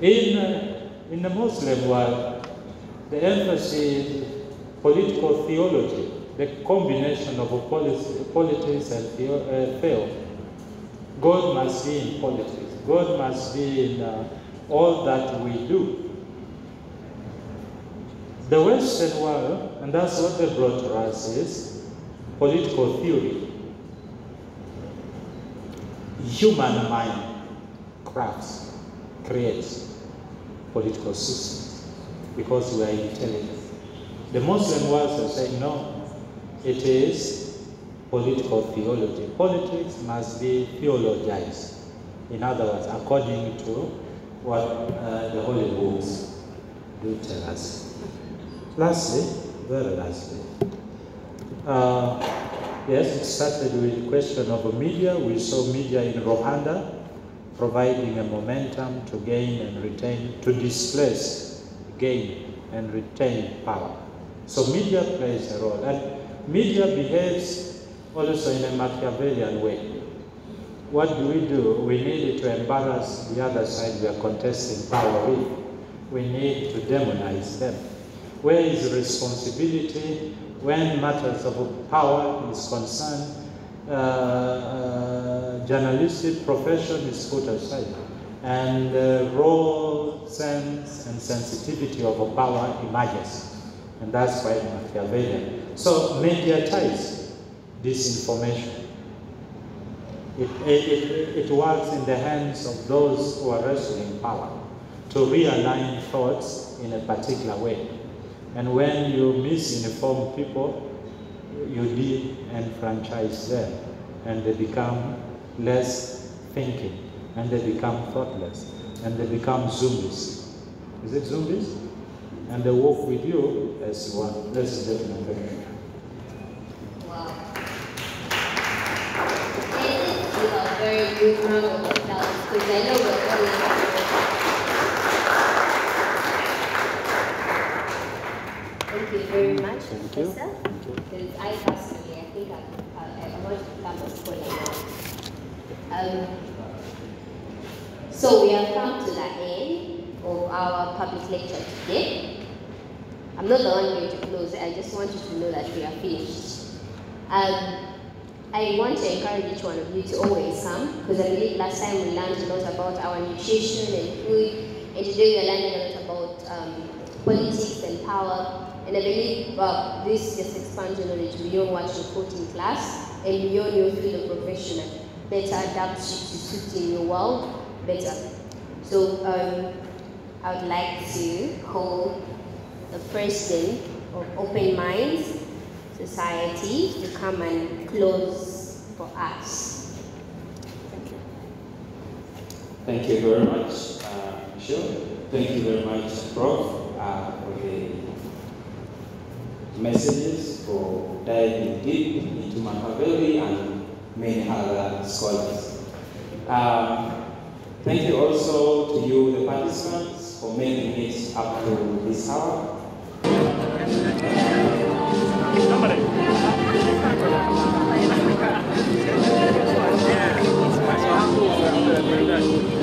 In, uh, in the Muslim world, the emphasis is political theology, the combination of politics and uh, fail. God must be in politics. God must be in uh, all that we do. The Western world, and that's what they brought to us, is political theory. Human mind crafts, creates political systems because we are intelligent. The Muslim world are saying, no, it is political theology. Politics must be theologized. In other words, according to what uh, the Holy Books do tell us. Lastly, very lastly, uh, yes, it started with the question of media. We saw media in Rwanda providing a momentum to gain and retain, to displace, gain and retain power. So media plays a role. And media behaves also in a Machiavellian way. What do we do? We need to embarrass the other side we are contesting power with. We need to demonize them. Where is responsibility when matters of power is concerned? Uh, uh, journalistic profession is put aside, and uh, raw sense and sensitivity of power emerges, and that's why Machiavellian. So mediatize disinformation. It, it, it works in the hands of those who are wrestling in power to realign thoughts in a particular way. And when you misinform people, you de-enfranchise them and they become less thinking and they become thoughtless and they become zombies. Is it zombies? And they walk with you as one. Let's get an you a very good round of applause because I know we're all Thank you very much, Thank you. Professor. Because I personally, I think I, I, I want to become a scholar now. Um, so we have come to the end of our public lecture today. I'm not the one going to close it. I just want you to know that we are finished. Um, I want to encourage each one of you to always come because I believe last time we learned a lot about our nutrition and food, and today we are learning a lot about um, politics and power. And I believe well, this just expands your knowledge beyond what you taught in class and beyond your field of profession better adapt to suiting your world better. So um, I would like to call the president of Open Minds Society to come and close for us. Thank you Thank you very much, uh, Michelle. Thank you very much, Prof, uh, for the messages, for diving deep into Machiavelli and many other scholars. Um, thank you also to you, the participants, for making it up to this hour. You,